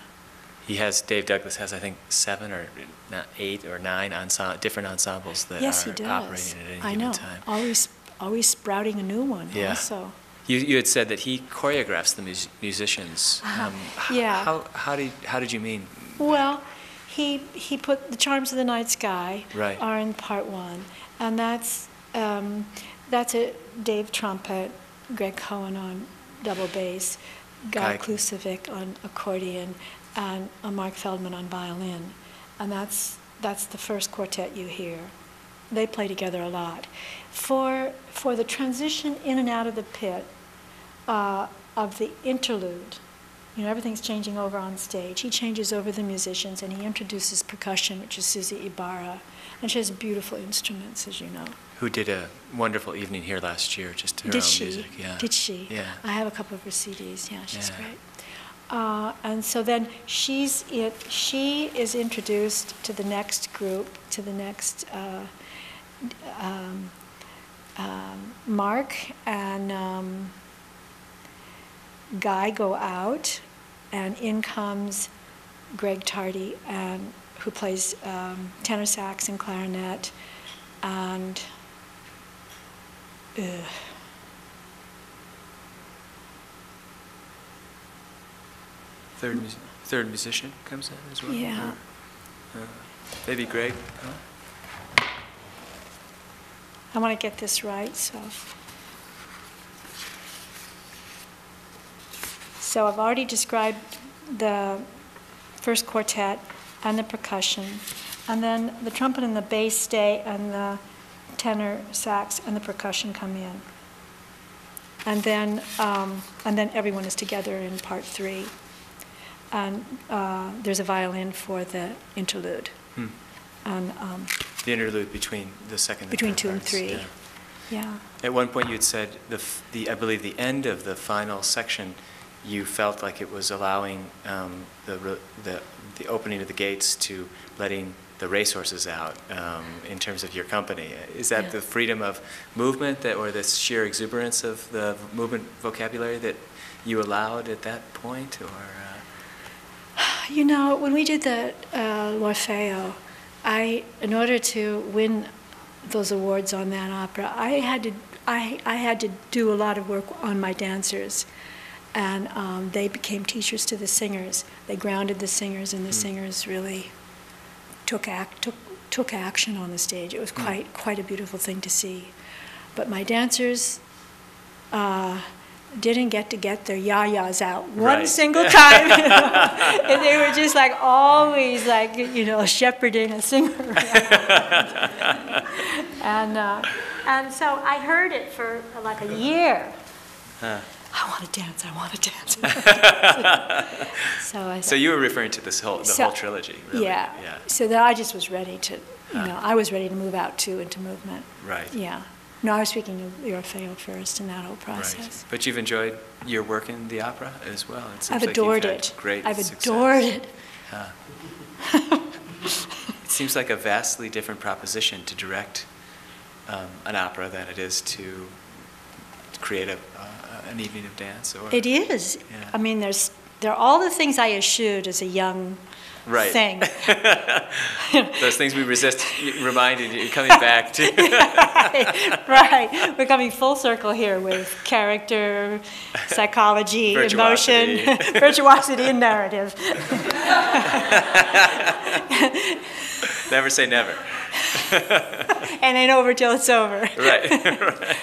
He has, Dave Douglas has, I think, seven or not eight or nine ensemble, different ensembles that Yes, are operating at any I given know. time. Always, always sprouting a new one Yeah. also. You, you had said that he choreographs the mus- musicians. Uh-huh. Um, Yeah. How, how did, how did you mean? Well, he, he put The Charms of the Night Sky Right. are in part one. And that's, um, that's a Dave trumpet, Greg Cohen on double bass, Guy Guy- Klucevsek on accordion, and a Mark Feldman on violin. And that's, that's the first quartet you hear. They play together a lot. For, for the transition in and out of the pit uh, of the interlude, you know, everything's changing over on stage. He changes over the musicians and he introduces percussion, which is Susie Ibarra. And she has beautiful instruments, as you know. Who did a wonderful evening here last year, just her Did own she? music. Yeah. Did she? Yeah. I have a couple of her CDs. Yeah, she's Yeah. great. Uh, and so then she's it. She is introduced to the next group, to the next uh, um, um, Mark and um, Guy go out, and in comes Greg Tardy, and who plays um, tenor sax and clarinet, and. Ugh. Third, mus- third musician comes in as well? Yeah. Or, uh, Maybe Greg? huh? I want to get this right, so. So I've already described the first quartet and the percussion, and then the trumpet and the bass stay, and the tenor sax and the percussion come in. And then, um, and then everyone is together in part three. And uh, there's a violin for the interlude. Hmm. And, um, The interlude between the second and Between third two and parts, three. yeah. yeah. At one point, you had said, the, f- the, I believe, the end of the final section, you felt like it was allowing um, the, the, the opening of the gates to letting the racehorses out um, in terms of your company. Is that Yeah. the freedom of movement that, or the sheer exuberance of the movement vocabulary that you allowed at that point, or? Uh, You know, when we did the uh, L'Orfeo, I, in order to win those awards on that opera, I had to, I, I had to do a lot of work on my dancers, and um, they became teachers to the singers. They grounded the singers, and the Mm. singers really took act, took, took action on the stage. It was Mm. quite, quite a beautiful thing to see. But my dancers. Uh, didn't get to get their yayas out one Right. single *laughs* time. *laughs* and they were just like always like, you know, shepherding a singer *laughs* and, uh, and so I heard it for like a year. huh. I want to dance, I want to dance. I wanna dance. so I So you were referring to this whole, the So- whole trilogy, really? yeah. Yeah, So that I just was ready to, you Huh. know, I was ready to move out too into movement. right. Yeah. No, I was speaking of Orfeo first in that whole Right. process. But you've enjoyed your work in the opera as well. It seems I've like you've adored had it. Great I've success. adored it. Huh. seems like a vastly different proposition to direct um, an opera than it is to create a, uh, an evening of dance or. It is. Yeah. I mean, there's, there are all the things I eschewed as a young Right. thing. *laughs* Those things we resist reminded you, coming *laughs* back to. right. We're coming full circle here with character, psychology, *laughs* emotion, Virtuosity. virtuosity, and narrative. Never say never. And ain't over till it's over. Right. right.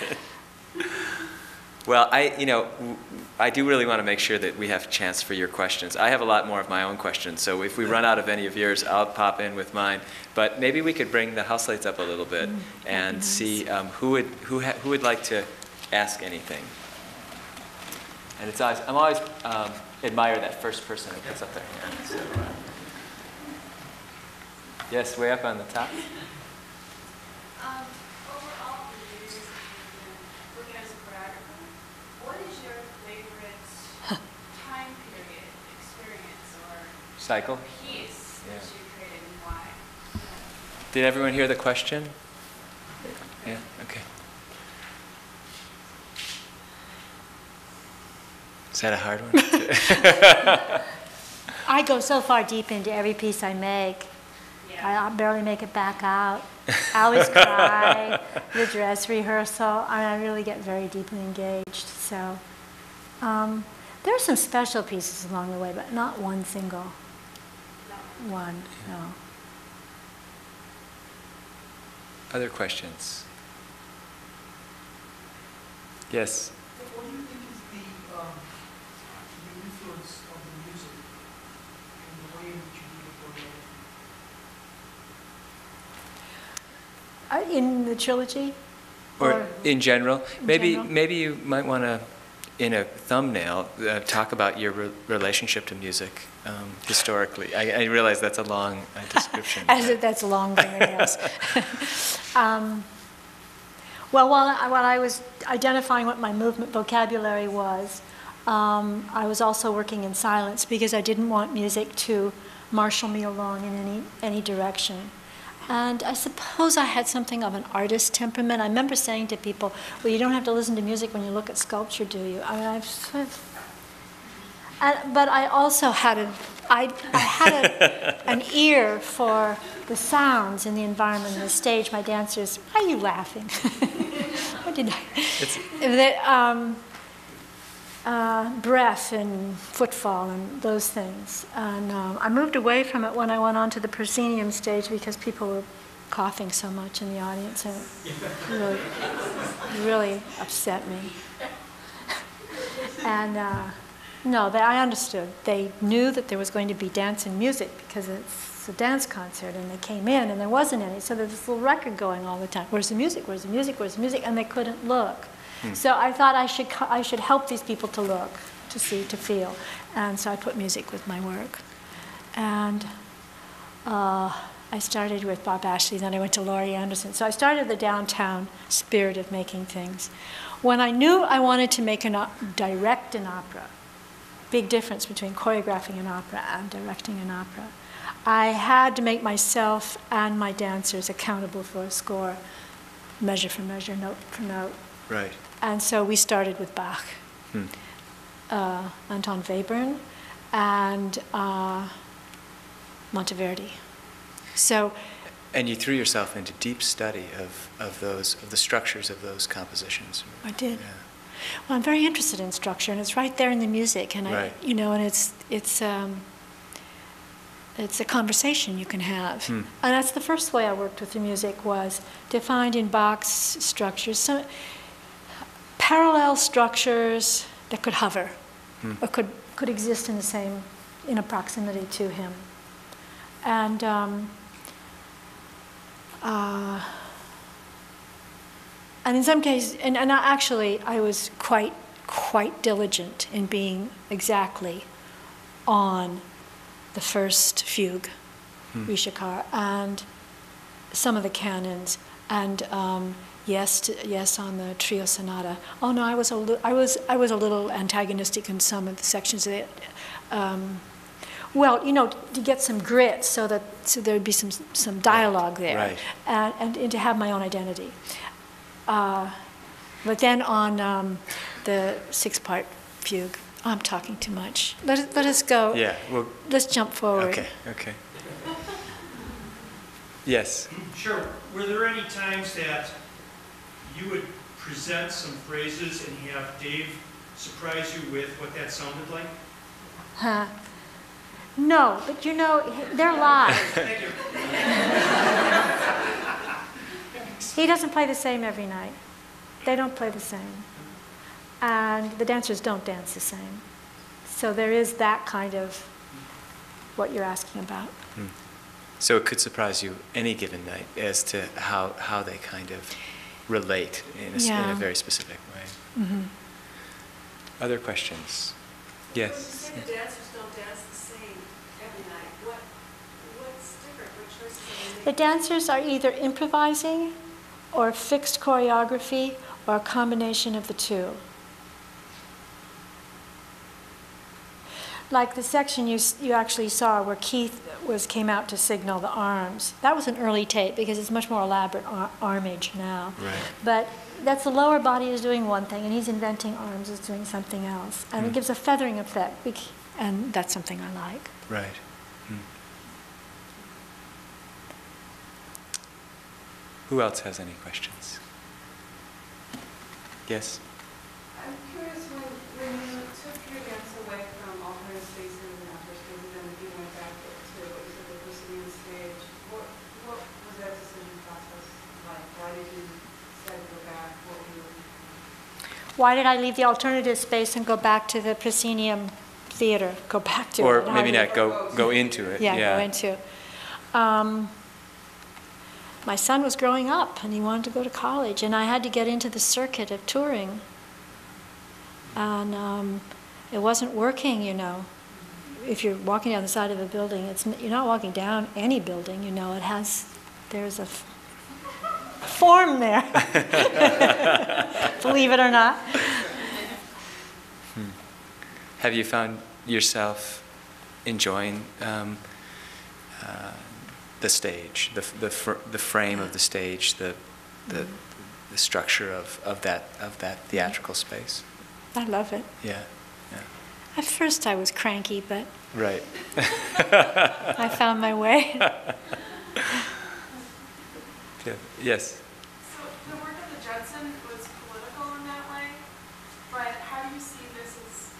Well, I, you know, I do really want to make sure that we have a chance for your questions. I have a lot more of my own questions, so if we run out of any of yours, I'll pop in with mine. But maybe we could bring the house lights up a little bit and see um, who would, who ha- who would like to ask anything. And it's always, I'm always um, admire that first person that puts up their hand. So, uh, yes, way up on the top. Um, overall, for the years you've been working as a choreographer, what is your favorite time period, experience, or Cycle. piece Yeah. that you created and why? Did everyone hear the question? Yeah, okay. Is that a hard one? *laughs* I go so far deep into every piece I make. I I barely make it back out. I always cry, *laughs* the dress rehearsal. I, mean, I really get very deeply engaged. So um, there are some special pieces along the way, but not one single one. No. Other questions? Yes. What do you think is the, um, the influence of the music in the way in which you do the choreography? Uh, in the trilogy? Or in general? in Maybe, general? maybe you might want to, in a thumbnail, uh, talk about your re- relationship to music um, historically. I, I realize that's a long uh, *laughs* description. As if that's a long fingernails. *laughs* um, well, while I, while I was identifying what my movement vocabulary was, um, I was also working in silence because I didn't want music to marshal me along in any, any direction. And I suppose I had something of an artist temperament. I remember saying to people, well, you don't have to listen to music when you look at sculpture, do you? I mean, I've sort of and, but I also had a, I, I had a, *laughs* an ear for the sounds in the environment of the stage. My dancers, why are you laughing? *laughs* what did I? It's- um, uh, breath and footfall and those things. And um, I moved away from it when I went on to the proscenium stage because people were coughing so much in the audience and it really, really upset me. *laughs* And uh, no, they, I understood. They knew that there was going to be dance and music because it's a dance concert, and they came in and there wasn't any. So there's this little record going all the time. Where's the music? Where's the music? Where's the music? And they couldn't look. So I thought I should I should help these people to look, to see, to feel, and so I put music with my work, and. Uh, I started with Bob Ashley, then I went to Laurie Anderson. So I started the downtown spirit of making things. When I knew I wanted to make an direct an opera, big difference between choreographing an opera and directing an opera. I had to make myself and my dancers accountable for a score, measure for measure, note for note. Right. And so we started with Bach, Hmm. uh, Anton Webern, and uh, Monteverdi. So And you threw yourself into deep study of, of those, of the structures of those compositions. I did. Yeah. Well, I'm very interested in structure, and it's right there in the music, and I, you know, and it's it's um, it's a conversation you can have, Hmm. and that's the first way I worked with the music was to find in Bach's structures some parallel structures that could hover, Hmm. or could could exist in the same in a proximity to him, and. Um, uh, and in some cases, and, and I- actually, I was quite, quite diligent in being exactly on the first fugue, Hmm. Ricercar, and some of the canons, and um, yes, to, yes on the trio sonata. Oh no, I was a li- I was I was a little antagonistic in some of the sections of it. Um, Well, you know, to get some grit so that, so there'd be some, some dialogue there. Right. And, and, and to have my own identity. Uh, But then on um, the six-part fugue, I'm talking too much. Let, us- let us go. Yeah, well, Let's jump forward. okay, okay. Yes, Sure. Were there any times that you would present some phrases and have Dave surprise you with what that sounded like? Huh. No, but you know, they're live. *laughs* Thank you. He doesn't play the same every night. They don't play the same. And the dancers don't dance the same. So there is that kind of what you're asking about. Hmm. so it could surprise you any given night as to how, how they kind of relate in a, s- in a very specific way. Mhm. Other questions? When you Yes? the dancers don't dance the same every night, what, what's different, what choices are The dancers are either improvising or fixed choreography or a combination of the two. Like the section you, you actually saw where Keith was, came out to signal the arms. That was an early tape because it's much more elaborate ar- armage now. Right. But that's the lower body is doing one thing and he's inventing arms is doing something else. And it Mm. gives a feathering effect, and that's something I like. Right. Hmm. Who else has any questions? Yes? I'm curious, when, when you took your dance away from alternate spaces and outer spaces and you went back to what you said, the proscenium stage, what, what was that decision process like? Why did you decide to go back? What were you looking for? Why did I leave the alternative space and go back to the proscenium theater? *laughs* Go back to it. Or maybe not go, go into it? Yeah, go into. Um, my son was growing up and he wanted to go to college, and I had to get into the circuit of touring. And um, it wasn't working, you know. If you're walking down the side of a building, it's, you're not walking down any building, you know. It has, there's a form there. *laughs* Believe it or not. Have you found yourself enjoying um, uh, the stage, the, the, fr- the frame of the stage, the, the, the structure of, of, that, of that theatrical space? I love it. Yeah, yeah. At first, I was cranky, but Right. *laughs* I found my way. *laughs* Yeah. Yes. So the work of the Judson was political in that way, but how do you see this as,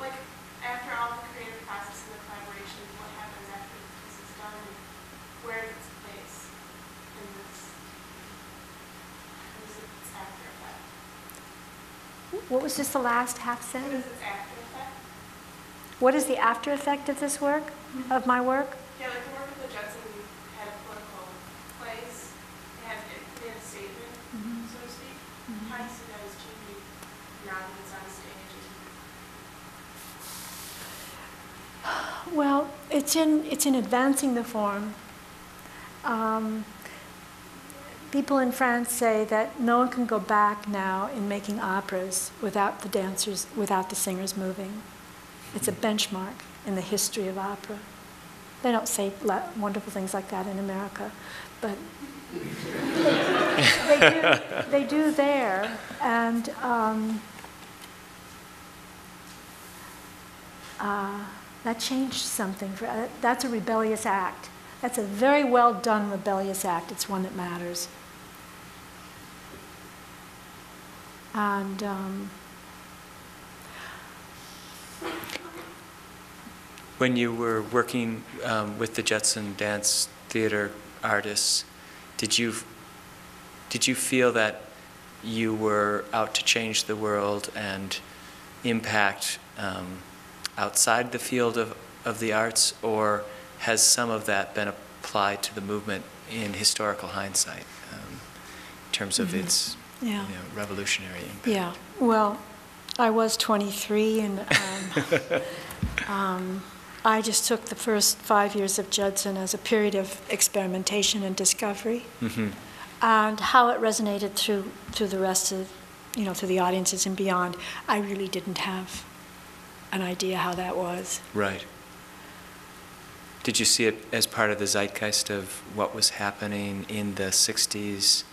like, after all the creative process and the collaboration, what happens after the piece is done? and Where is its place in this? What is its after effect? What was just the last half What sentence? is its after effect? What is the after effect of this work, mm-hmm. of my work? Yeah, like the work of the Judson had a political place, it had, it made a statement, so to speak. How do you see that as changing now that it's on stage? and- Well, it's in, it's in advancing the form. Um, People in France say that no one can go back now in making operas without the dancers, without the singers moving. It's a benchmark in the history of opera. They don't say wonderful things like that in America, but they do, they do there. And um, uh, that changed something. For, uh, that's a rebellious act. That's a very well done rebellious act. It's one that matters. And um, When you were working um, with the Judson Dance Theater artists, did you, did you feel that you were out to change the world and impact um, outside the field of, of the arts, or has some of that been applied to the movement in historical hindsight, um, in terms of Mhm. its yeah. you know, revolutionary impact? Yeah, well, I was 23, and um, *laughs* um, I just took the first five years of Judson as a period of experimentation and discovery, Mhm. and how it resonated through through the rest of, you know, through the audiences and beyond. I really didn't have an idea how that was. Right. did you see it as part of the zeitgeist of what was happening in the 60s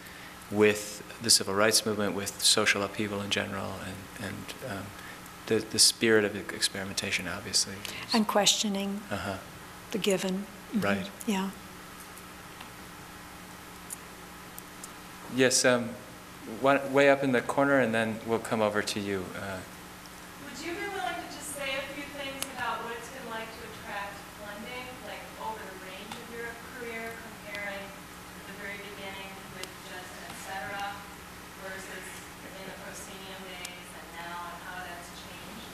with the civil rights movement, with social upheaval in general, and, and um, the, the spirit of experimentation, obviously? And questioning Uh-huh, the given. Mhm. Right. Yeah. yes, um, one- way up in the corner, and then we'll come over to you. Uh, Would you be willing to just say a few things about what it's been like to attract funding, like over the range of your career, comparing the very beginning with Judson, et cetera, versus in the proscenium days and now, and how that's changed?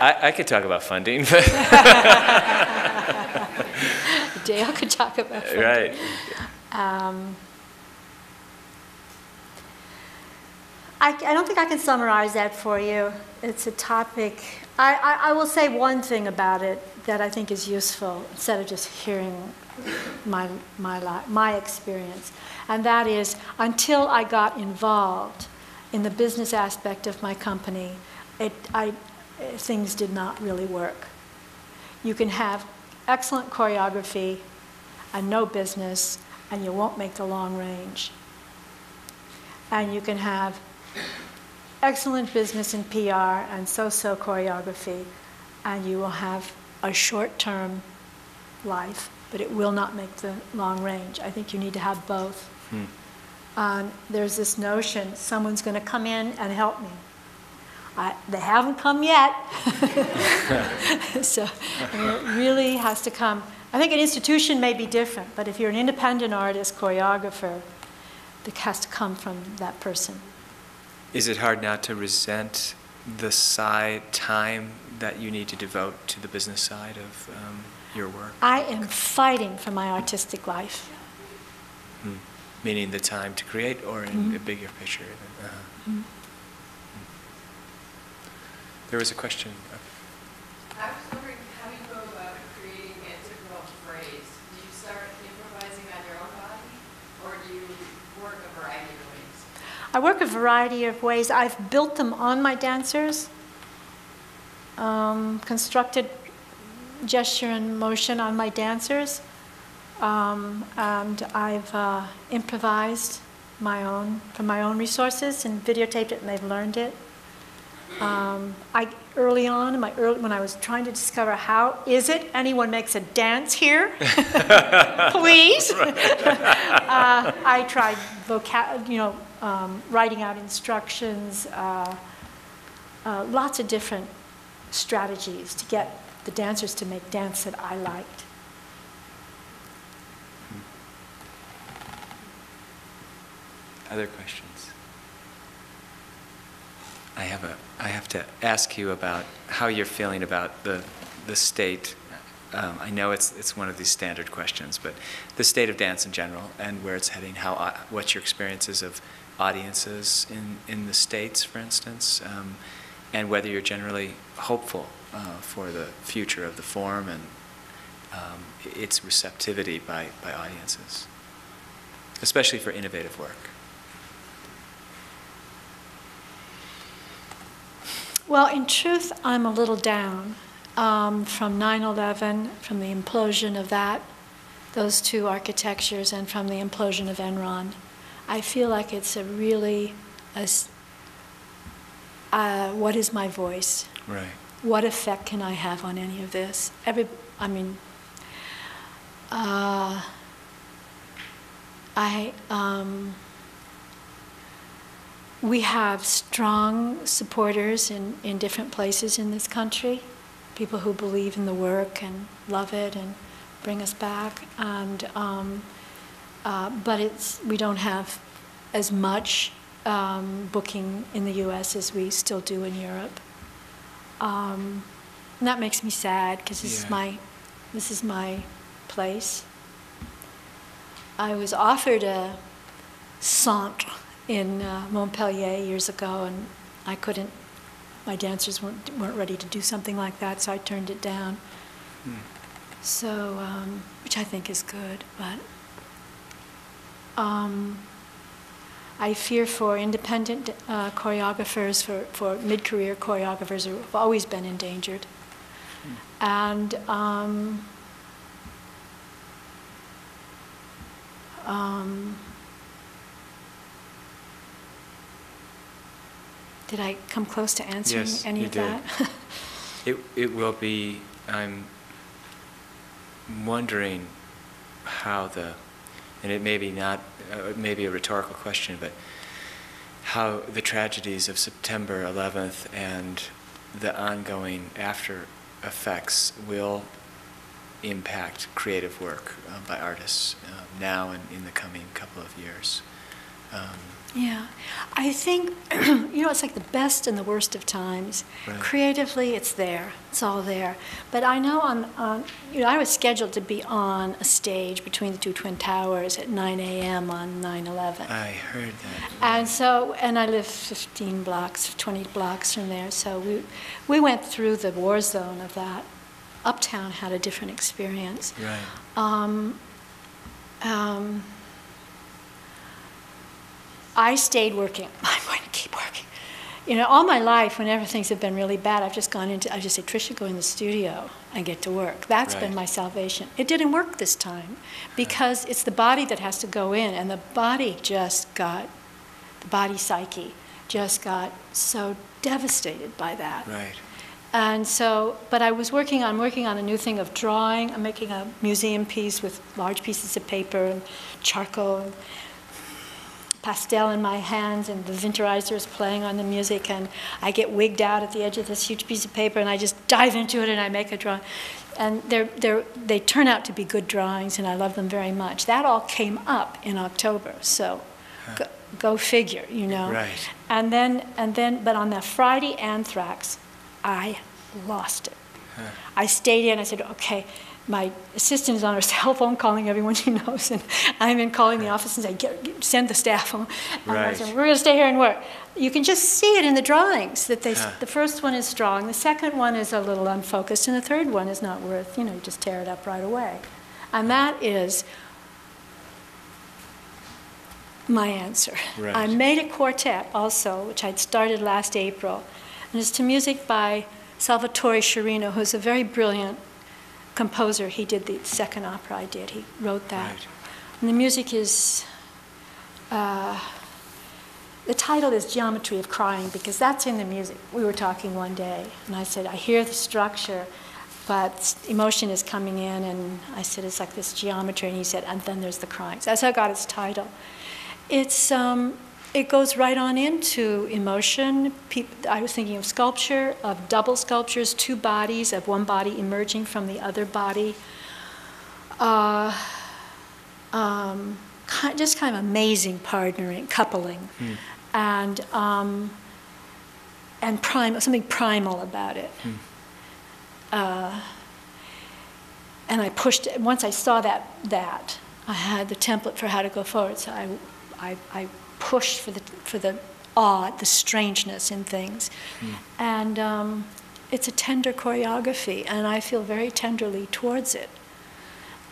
I, I could talk about funding, but, *laughs* Dale could talk about that. right. Um, I, I don't think I can summarize that for you. It's a topic. I, I, I will say one thing about it that I think is useful instead of just hearing my, my, li- my experience. And that is until I got involved in the business aspect of my company, it, I, things did not really work. You can have excellent choreography and no business, and you won't make the long range. And you can have excellent business in PR and so-so choreography, and you will have a short-term life, but it will not make the long range. I think you need to have both. Hmm. And there's this notion, someone's going to come in and help me. I, they haven't come yet. *laughs* so I mean, it really has to come. I think an institution may be different, but if you're an independent artist, choreographer, it has to come from that person. Is it hard not to resent the side time that you need to devote to the business side of um, your work? I am fighting for my artistic life. Hmm. Meaning the time to create, or in Mhm. a bigger picture? even? Uh-huh. Mm. There was a question. I was wondering how you go about creating a typical phrase. Do you start improvising on your own body, or do you work a variety of ways? I work a variety of ways. I've built them on my dancers, um, constructed gesture and motion on my dancers, um, and I've uh, improvised my own from my own resources and videotaped it, and they've learned it. Um, I early on, in my early, when I was trying to discover how is it anyone makes a dance here, *laughs* please. uh, I tried vocab, you know, um, writing out instructions, uh, uh, lots of different strategies to get the dancers to make dance that I liked. Other questions? I have a, I have to ask you about how you're feeling about the, the state. Um, I know it's, it's one of these standard questions, but the state of dance in general and where it's heading, how, au- what's your experiences of audiences in, in the States, for instance, um, and whether you're generally hopeful uh, for the future of the form and um, its receptivity by, by audiences, especially for innovative work. Well, in truth, I'm a little down um, from 9 11, from the implosion of that, those two architectures, and from the implosion of Enron. I feel like it's a really, a uh, what is my voice? Right. What effect can I have on any of this? Every, I mean, uh, I, um, we have strong supporters in, in different places in this country, people who believe in the work and love it and bring us back. And, um, uh, but it's, we don't have as much um, booking in the US as we still do in Europe. Um, and that makes me sad because this Yeah. is my, this is my place. I was offered a centre in uh, Montpellier years ago, and I couldn't. My dancers weren't weren't ready to do something like that, so I turned it down. Hmm. So, um, which I think is good, but um, I fear for independent uh, choreographers, for, for mid-career choreographers who have always been endangered. And um, did I come close to answering Yes, any you of did. that? *laughs* It, it will be, I'm wondering how the, and it may be not, uh, it may be a rhetorical question, but how the tragedies of September 11th and the ongoing after effects will impact creative work uh, by artists uh, now and in the coming couple of years. Um, Yeah, I think, *clears throat* you know, it's like the best and the worst of times. Right. Creatively, it's there, it's all there. But I know on, on, you know, I was scheduled to be on a stage between the two Twin Towers at 9 a.m. on 9/11. I heard that. And so, and I live 15 blocks, 20 blocks from there, so we, we went through the war zone of that. Uptown had a different experience. Right. Um, um, I stayed working. *laughs* I'm going to keep working. You know, all my life, whenever things have been really bad, I've just gone into, I just say, Trisha, go in the studio and get to work. That's been my salvation. It didn't work this time because it's the body that has to go in, and the body just got, the body psyche just got so devastated by that. Right. And so, but I was working on working on a new thing of drawing. I'm making a museum piece with large pieces of paper and charcoal and pastel in my hands, and the Winterreise is playing on the music, and I get wigged out at the edge of this huge piece of paper, and I just dive into it and I make a drawing. And they're, they're, they turn out to be good drawings, and I love them very much. That all came up in October, so go, go figure, you know. Right. And then, and then, but on that Friday anthrax, I lost it. I stayed in. I said, okay. My assistant is on her *laughs* cell phone calling everyone she knows, and I'm in calling the office and say, get, get- send the staff home. And I said, we're going to stay here and work. You can just see it in the drawings that they. Huh. The first one is strong, the second one is a little unfocused, and the third one is not worth. You know, you just tear it up right away. And that is my answer. Right. I made a quartet also, which I'd started last April, and it's to music by Salvatore Sciarrino, who's a very brilliant composer. He did the second opera I did. He wrote that. Right. And the music is, uh, the title is Geometry of Crying because that's in the music. We were talking one day, and I said, I hear the structure, but emotion is coming in, and I said, it's like this geometry, and he said, and then there's the crying. So that's how I got its title. It's, um, it goes right on into emotion. I was thinking of sculpture, of double sculptures, two bodies, of one body emerging from the other body. Uh, um, just kind of amazing partnering, coupling, Hmm. and um, and prime something primal about it. Hmm. Uh, and I pushed it. Once I saw that that I had the template for how to go forward, so I I, I pushed for the for the awe, the strangeness in things, Hmm. and um, it's a tender choreography, and I feel very tenderly towards it.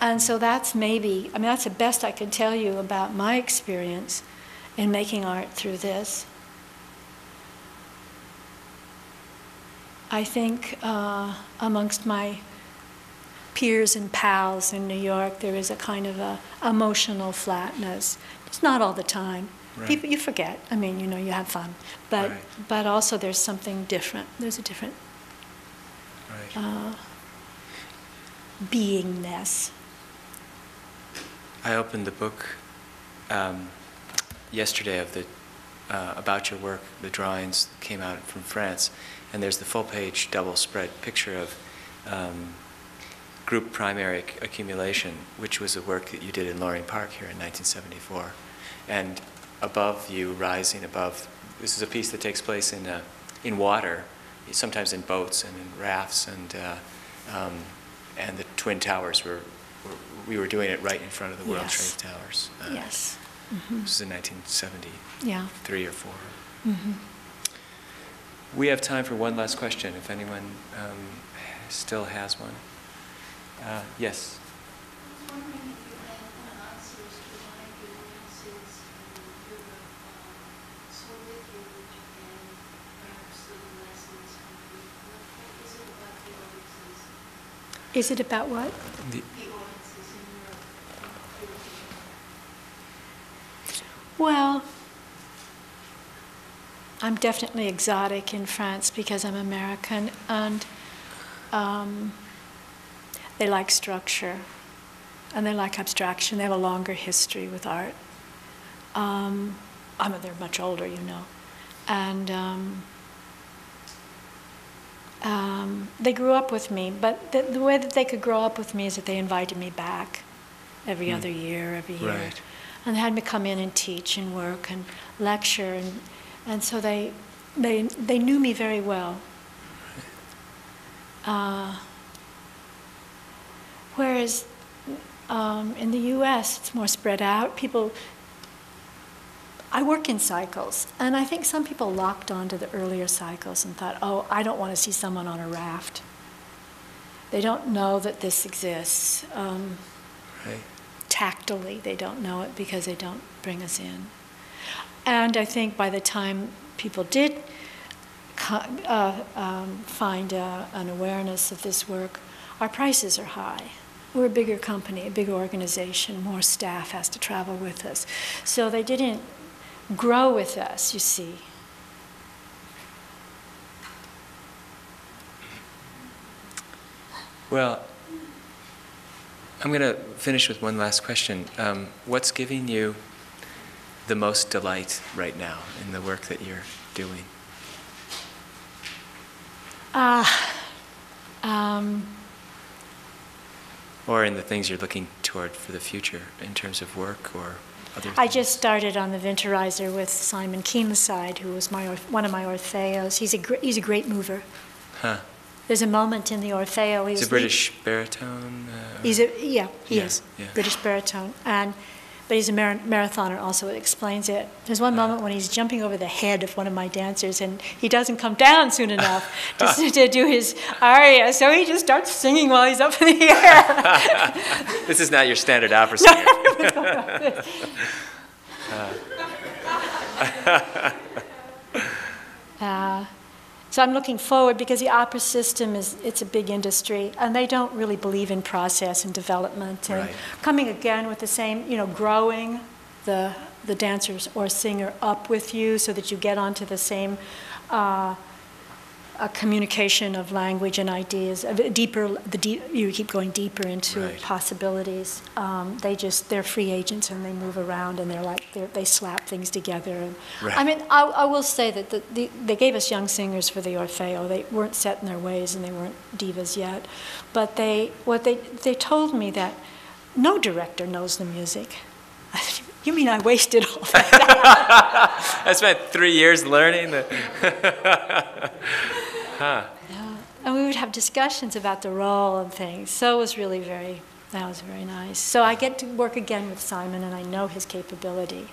And so that's maybe, I mean, that's the best I can tell you about my experience in making art through this. I think uh, amongst my peers and pals in New York, there is a kind of a emotional flatness. It's not all the time. Right. People, you forget. I mean, you know, you have fun, but Right. but also there's something different. There's a different Right. uh, beingness. I opened the book um, yesterday of the uh, about your work. The drawings came out from France, and there's the full-page double-spread picture of um, group primary accumulation, which was a work that you did in Loring Park here in 1974. And above you, rising above, this is a piece that takes place in uh, in water, sometimes in boats and in rafts, and uh, um, and the twin towers were, were we were doing it right in front of the World Yes. Trade Towers. Uh, Yes. This is in 1973 Yeah. Three or 4. hmm We have time for one last question, if anyone um, still has one. Uh, Yes? I was wondering if you had an answers to one of the audiences who you have Is it about what? The- Well, I'm definitely exotic in France because I'm American, and um, they like structure and they like abstraction. They have a longer history with art. Um, I mean, they're much older, you know, and um, um, they grew up with me. But the, the way that they could grow up with me is that they invited me back every Hmm. other year, every year Right. and they had me come in and teach and work and lecture and and so they they they knew me very well. Uh, whereas um, in the U.S. it's more spread out. People. I work in cycles, and I think some people locked onto the earlier cycles and thought, "Oh, I don't want to see someone on a raft." They don't know that this exists. Um, Right. tactily. They don't know it because they don't bring us in. And I think by the time people did uh, um, find uh, an awareness of this work, our prices are high. We're a bigger company, a bigger organization, more staff has to travel with us. So they didn't grow with us, you see. Well, I'm going to finish with one last question. Um, what's giving you the most delight right now in the work that you're doing? Ah, um, Or in the things you're looking toward for the future in terms of work or other I just started on the Winterreise with Simon Keenlyside, who was my, one of my Orfeos. He's a, gr- he's a great mover. Huh. There's a moment in the Orfeo. He's a British baritone? Uh, He's a yeah, he Yeah, is yeah. British baritone, and but he's a mar- marathoner. Also, it explains it. There's one moment when he's jumping over the head of one of my dancers, and he doesn't come down soon enough *laughs* to, to do his aria, so he just starts singing while he's up in the air. *laughs* this is not your standard *laughs* opera singer. Uh, so I'm looking forward because the opera system is it's a big industry and they don't really believe in process and development and Right. coming again with the same you know growing the the dancers or singer up with you so that you get onto the same uh, a communication of language and ideas, a deeper, the deep, you keep going deeper into Right. possibilities. Um, they just, they're free agents and they move around and they're like, they're, they slap things together. And, Right. I mean, I, I will say that the, the, they gave us young singers for the Orfeo. They weren't set in their ways and they weren't divas yet. But they, what they, they told me that no director knows the music. *laughs* you mean I wasted all that? *laughs* I spent three years learning the. *laughs* huh. Yeah, and we would have discussions about the role and things. So it was really very, that was very nice. So I get to work again with Simon, and I know his capability.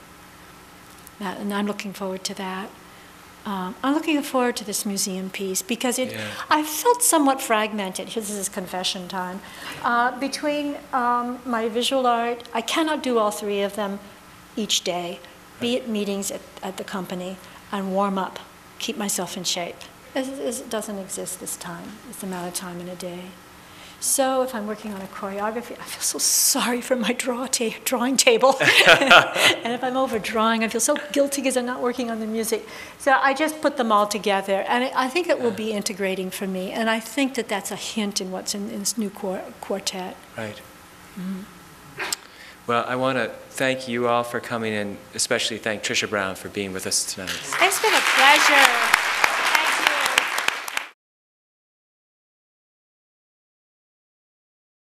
That, and I'm looking forward to that. Um, I'm looking forward to this museum piece because it, Yeah. I felt somewhat fragmented. This is confession time. Uh, between um, my visual art, I cannot do all three of them each day, be it meetings at, at the company and warm up, keep myself in shape. It, it doesn't exist this time. It's the amount of time in a day. So if I'm working on a choreography, I feel so sorry for my draw ta- drawing table. *laughs* and if I'm overdrawing, I feel so guilty because I'm not working on the music. So I just put them all together, and I think it will be integrating for me. And I think that that's a hint in what's in, in this new quar- quartet. Right. Mm-hmm. Well, I want to thank you all for coming and especially thank Trisha Brown for being with us tonight. It's been a pleasure.